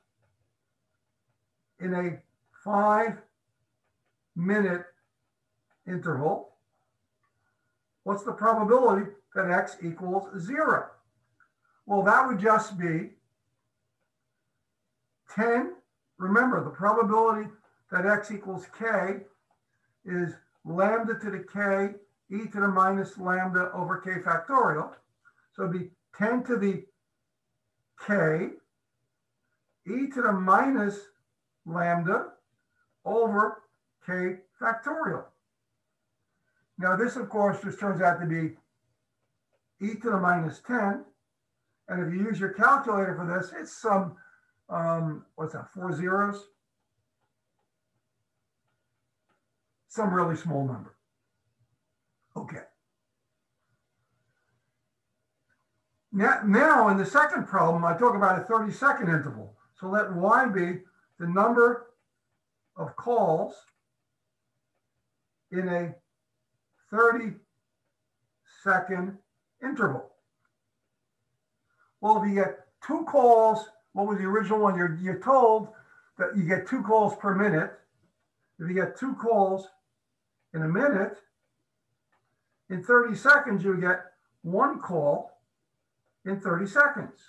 in a five minute interval. What's the probability that x equals zero? Well, that would just be 10. Remember, the probability that x equals k is lambda to the k e to the minus lambda over k factorial. So it'd be 10 to the k e to the minus lambda over k factorial. Now this, of course, just turns out to be e to the minus 10. And if you use your calculator for this, it's some, um, what's that, four zeros? Some really small number. Okay. Now, now in the second problem, I talk about a 30 second interval. So let y be the number of calls in a 30 second interval. Well, if you get two calls, what was the original one? You're, you're told that you get two calls per minute. If you get two calls in a minute, in 30 seconds, you get one call in 30 seconds.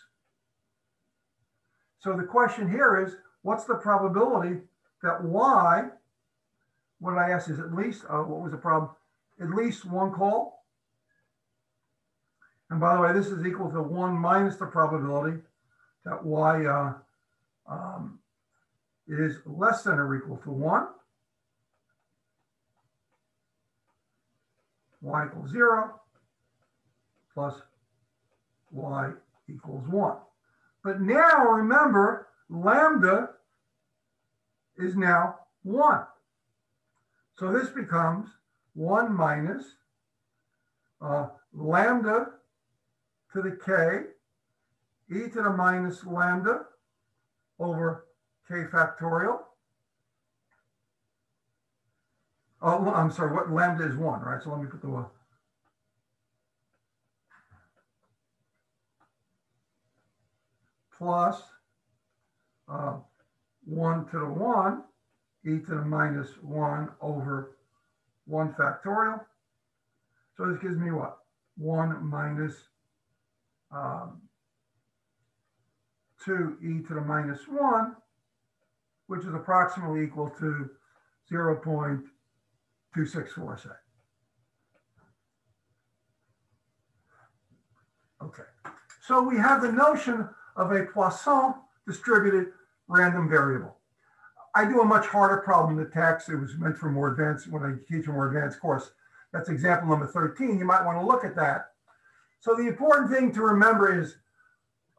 So the question here is, what's the probability that Y, what did I ask, is at least, uh, what was the problem? At least one call. And by the way, this is equal to one minus the probability that Y uh, um, is less than or equal to one. Y equals 0 plus y equals 1. But now remember, lambda is now 1. So this becomes 1 minus uh, lambda to the k e to the minus lambda over k factorial Oh, I'm sorry, what lambda is one, right? So let me put the one. Plus uh, one to the one, e to the minus one over one factorial. So this gives me what? One minus um, two e to the minus one, which is approximately equal to 0 264 say. Okay, so we have the notion of a Poisson distributed random variable. I do a much harder problem in the text. It was meant for more advanced, when I teach a more advanced course. That's example number 13. You might want to look at that. So the important thing to remember is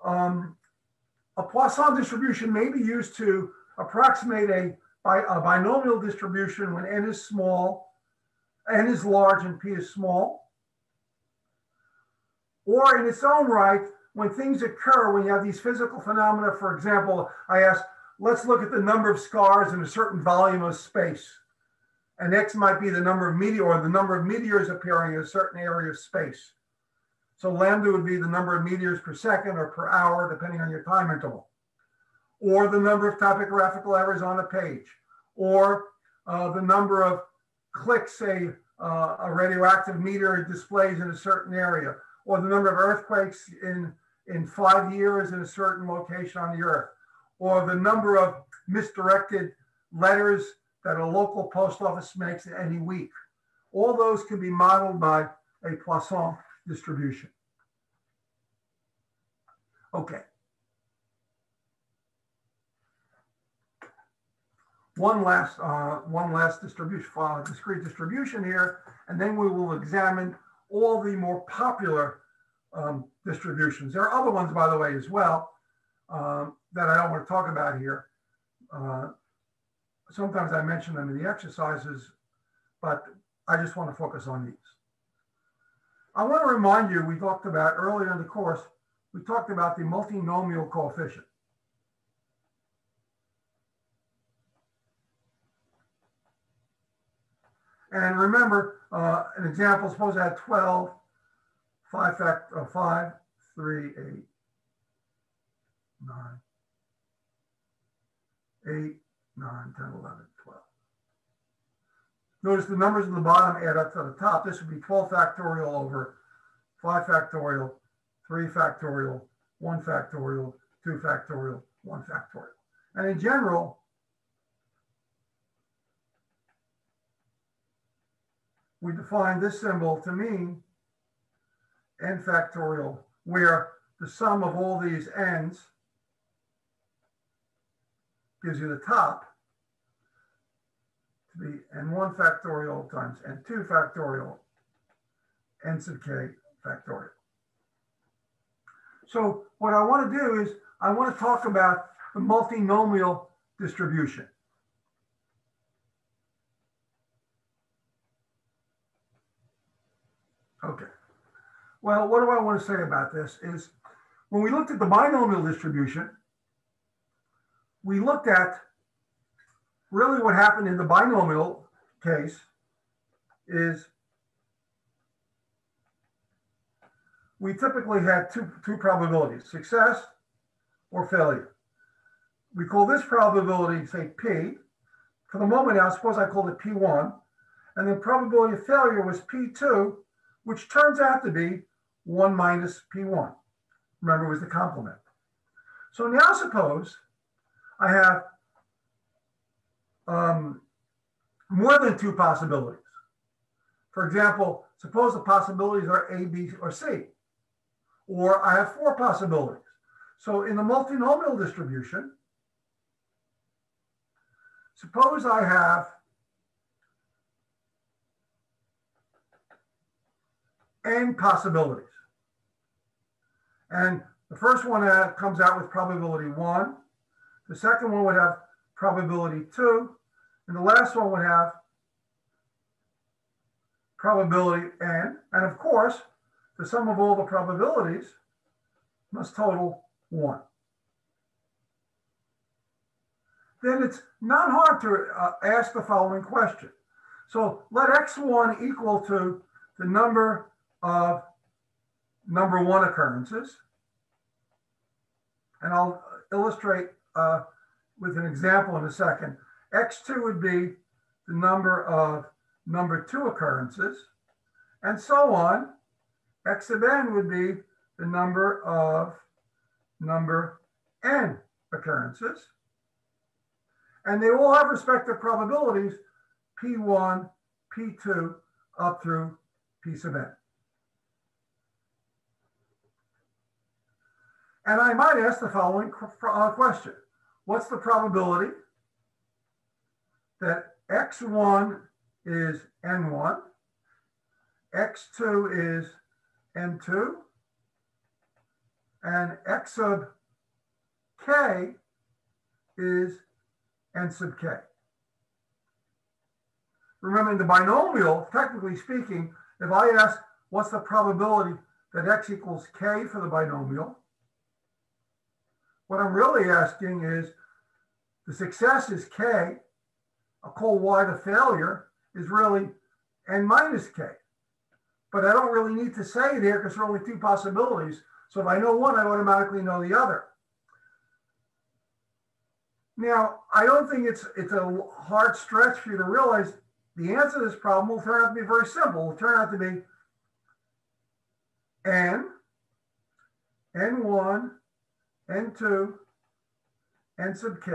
um, a Poisson distribution may be used to approximate a, by, a binomial distribution when n is small n is large and p is small. Or in its own right, when things occur, when you have these physical phenomena, for example, I ask, let's look at the number of scars in a certain volume of space. And X might be the number of meteor, or the number of meteors appearing in a certain area of space. So lambda would be the number of meteors per second or per hour, depending on your time interval. Or the number of typographical errors on a page. Or uh, the number of clicks a, uh, a radioactive meter displays in a certain area, or the number of earthquakes in, in five years in a certain location on the earth, or the number of misdirected letters that a local post office makes any week. All those can be modeled by a Poisson distribution. Okay. One last, uh, one last distribution, uh, discrete distribution here, and then we will examine all the more popular um, distributions. There are other ones, by the way, as well, um, that I don't want to talk about here. Uh, sometimes I mention them in the exercises, but I just want to focus on these. I want to remind you, we talked about earlier in the course, we talked about the multinomial coefficient. And remember, uh, an example, suppose I had 12, 5 fact, uh, 5, 3, 8, 9, 8, 9, 10, 11, 12. Notice the numbers in the bottom add up to the top. This would be 12 factorial over 5 factorial, 3 factorial, 1 factorial, 2 factorial, 1 factorial. And in general, we define this symbol to mean n factorial, where the sum of all these n's gives you the top to be n1 factorial times n2 factorial, n sub k factorial. So what I want to do is I want to talk about the multinomial distribution. Okay. Well, what do I want to say about this is when we looked at the binomial distribution, we looked at really what happened in the binomial case is we typically had two, two probabilities, success or failure. We call this probability, say, P. For the moment now, suppose I called it P1, and the probability of failure was P2, which turns out to be 1 minus P1. Remember, it was the complement. So now suppose I have um, more than two possibilities. For example, suppose the possibilities are A, B, or C, or I have four possibilities. So in the multinomial distribution, suppose I have n possibilities. And the first one uh, comes out with probability one. The second one would have probability two. And the last one would have probability n. And of course, the sum of all the probabilities must total one. Then it's not hard to uh, ask the following question. So let x1 equal to the number of number one occurrences. And I'll illustrate uh, with an example in a second. X2 would be the number of number two occurrences, and so on. X of n would be the number of number n occurrences. And they all have respective probabilities, P1, P2, up through P sub n. And I might ask the following uh, question. What's the probability that x1 is n1, x2 is n2, and x sub k is n sub k. Remember, in the binomial, technically speaking, if I ask what's the probability that x equals k for the binomial, what I'm really asking is the success is K. Call Y the failure is really N minus K. But I don't really need to say it here because there are only two possibilities. So if I know one, I automatically know the other. Now, I don't think it's it's a hard stretch for you to realize the answer to this problem will turn out to be very simple. It will turn out to be N, N1, N2, N sub K,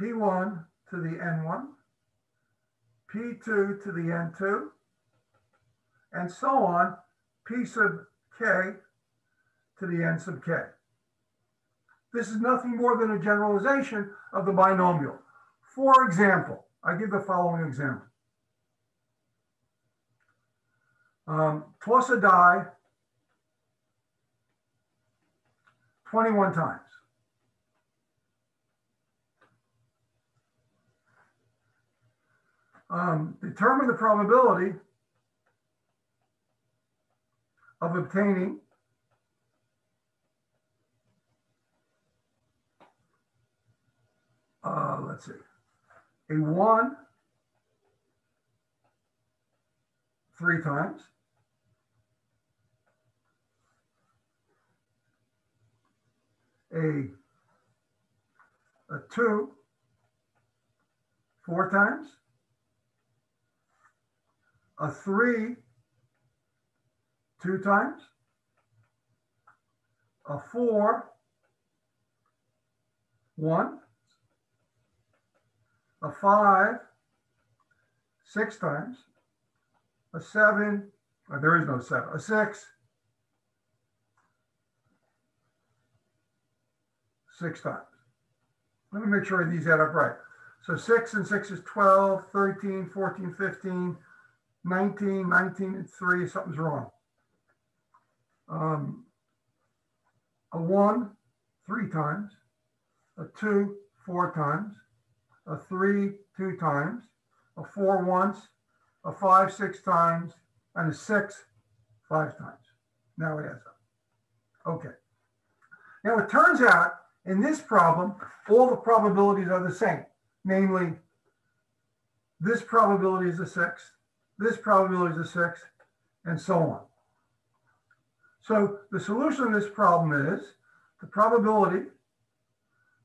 P1 to the N1, P2 to the N2, and so on, P sub K to the N sub K. this is nothing more than a generalization of the binomial. For example, I give the following example. Um, toss a die 21 times. Um, determine the probability of obtaining uh, let's see, a one three times, a, a two four times, a three two times, a four one, a five six times, a seven, uh, there is no seven, a six, six times. Let me make sure these add up right. So six and six is 12, 13, 14, 15, 19, 19 and three, something's wrong. Um, a one, three times, a two, four times, a three, two times, a four once, a five, six times, and a six, five times. Now it adds up. Okay. Now it turns out in this problem, all the probabilities are the same. Namely, this probability is a six, this probability is a six, and so on. So the solution to this problem is the probability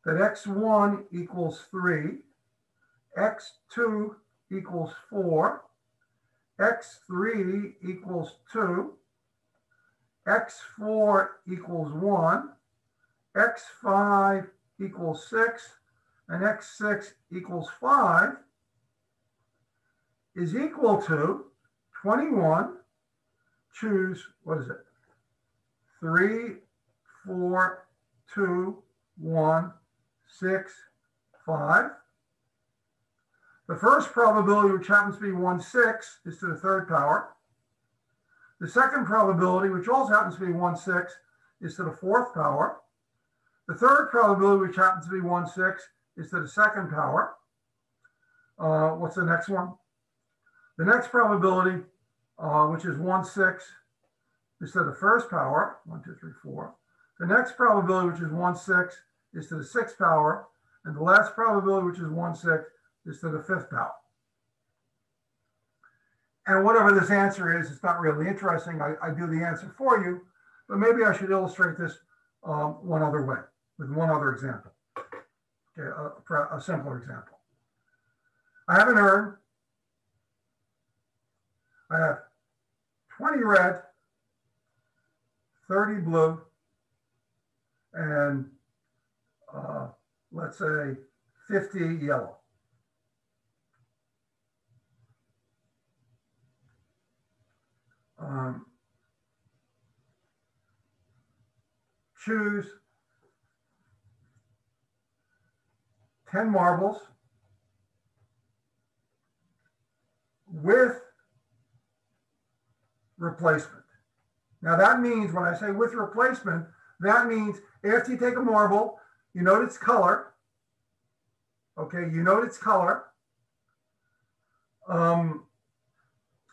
that x1 equals 3, x2 equals 4, x3 equals 2, x4 equals 1, x5 equals 6, and x6 equals 5 is equal to 21. Choose, what is it? 3, 4, 2, 1, 6, 5. The first probability, which happens to be 1 6, is to the third power. The second probability, which also happens to be 1 6, is to the fourth power. The third probability, which happens to be 1 6, is to the second power. Uh, what's the next one? The next probability, uh, which is 1 6, is to the first power, 1, 2, 3, 4. The next probability, which is 1 6, is to the sixth power. And the last probability, which is 1 6, is to the fifth power. And whatever this answer is, it's not really interesting. I, I do the answer for you, but maybe I should illustrate this um, one other way with one other example. Okay, a, a simpler example. I have an urn. I have 20 red, 30 blue, and uh, let's say 50 yellow. Um, choose 10 marbles with replacement. Now that means when I say with replacement, that means after you take a marble, you note its color. Okay, you note its color. Um,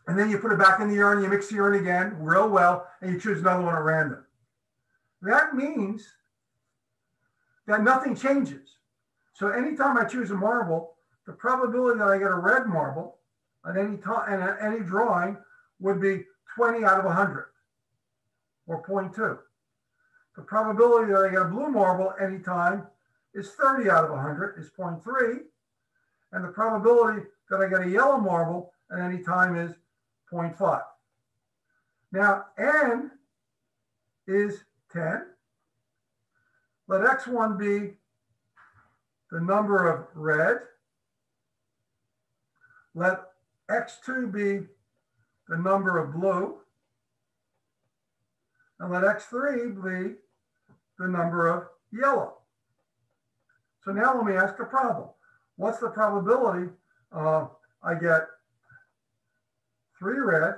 and then you put it back in the urn, you mix the urn again real well, and you choose another one at random. That means that nothing changes. So anytime I choose a marble, the probability that I get a red marble at any time and at any drawing would be 20 out of 100 or 0.2. The probability that I get a blue marble anytime is 30 out of 100 is 0.3. And the probability that I get a yellow marble at any time is 0.5. Now, n is 10. Let x1 be the number of red. Let x2 be the number of blue. And let x3 be the number of yellow. So now let me ask a problem. What's the probability uh, I get three red,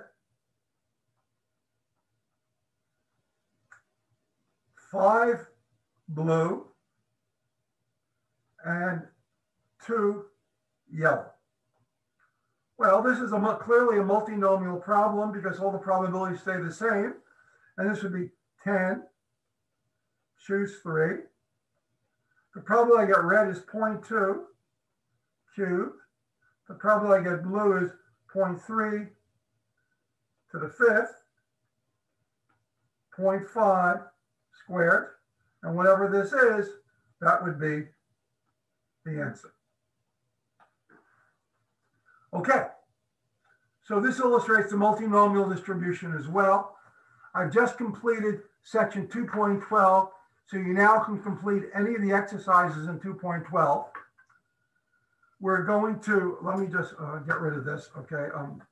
five blue, and two yellow? Well, this is a clearly a multinomial problem because all the probabilities stay the same. And this would be 10, choose three. The probability I get red is 0.2 cubed. The probability I get blue is 0.3 to the fifth, 0.5 squared. And whatever this is, that would be the answer. Okay, so this illustrates the multinomial distribution as well. I've just completed section 2.12, so you now can complete any of the exercises in 2.12. We're going to, let me just uh, get rid of this, okay? Um,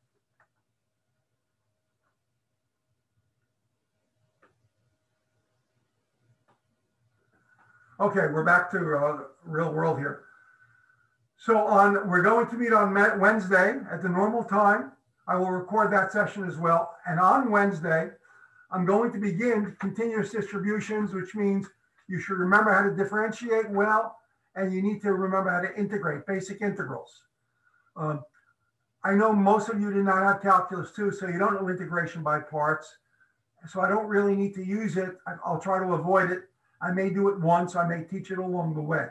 okay, we're back to uh, real world here. So on, we're going to meet on Wednesday at the normal time. I will record that session as well. And on Wednesday, I'm going to begin continuous distributions, which means you should remember how to differentiate well, and you need to remember how to integrate basic integrals. Um, I know most of you did not have calculus two, so you don't know integration by parts. So I don't really need to use it. I'll try to avoid it. I may do it once. I may teach it along the way.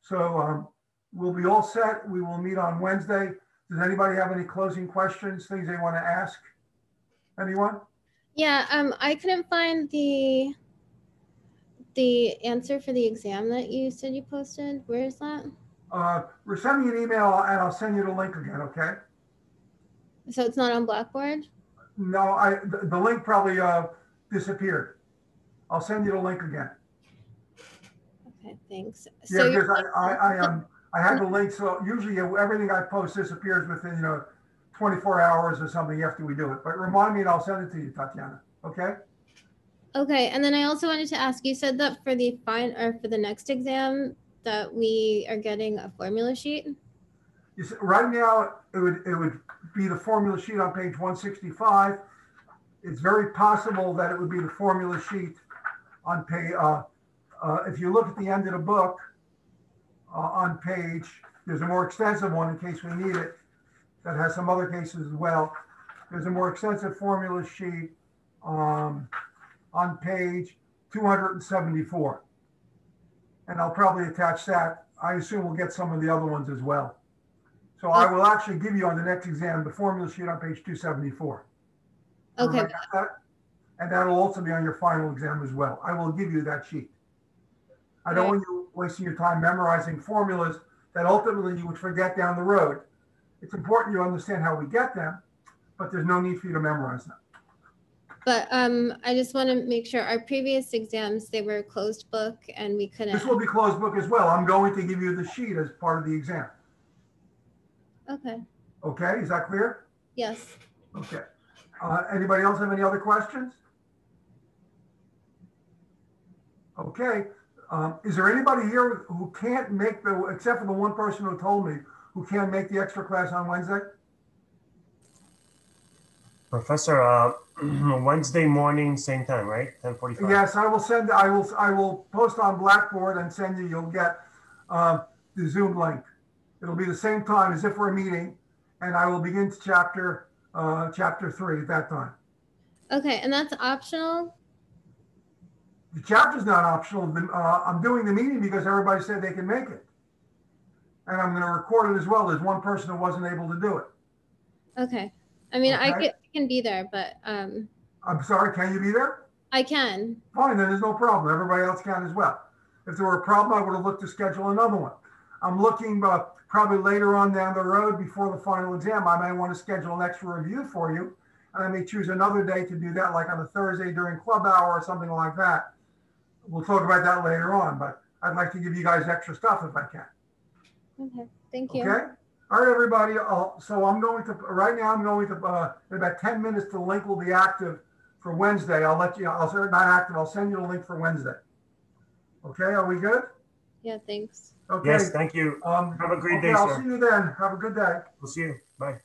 So um, we'll be all set. We will meet on Wednesday. Does anybody have any closing questions, things they want to ask? Anyone? Yeah, um, I couldn't find the the answer for the exam that you said you posted. Where is that? Uh, send me an email and I'll send you the link again, okay? So it's not on Blackboard? No, I, the, the link probably, uh, disappeared. I'll send you the link again. Okay, thanks. Yeah, So you're because I, I, I, um, I had the link, so usually everything I post disappears within, you know, twenty-four hours or something after we do it. But remind me and I'll send it to you, Tatiana, okay? okay, and then I also wanted to ask, you said that for the fine or for the next exam that we are getting a formula sheet? You see, right now, it would, it would be the formula sheet on page one sixty-five. It's very possible that it would be the formula sheet on page, uh, uh, if you look at the end of the book, uh, on page, there's a more extensive one in case we need it, that has some other cases as well. There's a more extensive formula sheet, um, on page two hundred and seventy-four. And I'll probably attach that. I assume we'll get some of the other ones as well. So I will actually give you on the next exam, the formula sheet on page two seventy-four. Okay, And that'll also be on your final exam as well. I will give you that sheet. I don't want you wasting your time memorizing formulas that ultimately you would forget down the road. It's important you understand how we get them, but there's no need for you to memorize them. but um, I just want to make sure our previous exams, they were closed book and we couldn't. This will be closed book as well. I'm going to give you the sheet as part of the exam. Okay, Okay, is that clear? yes. Okay. Uh, anybody else have any other questions? Okay, um, is there anybody here who can't make the, except for the one person who told me, who can't make the extra class on Wednesday? Professor, uh, Wednesday morning, same time, right? Ten forty-five. Yes, I will send, I will, I will post on Blackboard and send you, you'll get, um, the Zoom link. It'll be the same time as if we're meeting, and I will begin to chapter, uh, chapter three at that time. Okay, and that's optional? The chapter's not optional. Uh, I'm doing the meeting because everybody said they can make it. And I'm gonna record it as well. There's one person who wasn't able to do it. Okay. I mean, I can, I can be there, but um, I'm sorry, can you be there? I can. Fine, then there's no problem. Everybody else can as well. If there were a problem, I would have looked to schedule another one. I'm looking, uh, probably later on down the road before the final exam, I may want to schedule an extra review for you. And I may choose another day to do that, like on a Thursday during club hour or something like that. We'll talk about that later on, but I'd like to give you guys extra stuff if I can. Okay, thank you. Okay? All right, everybody. I'll- So I'm going to, right now, I'm going to, uh, in about 10 minutes, the link will be active for Wednesday. I'll let you, I'll, send not active, I'll send you the link for Wednesday. Okay, are we good? Yeah, thanks. Okay. Yes, thank you. Um, Have a great okay, day, I'll sir. see you then. Have a good day. We'll see you. Bye.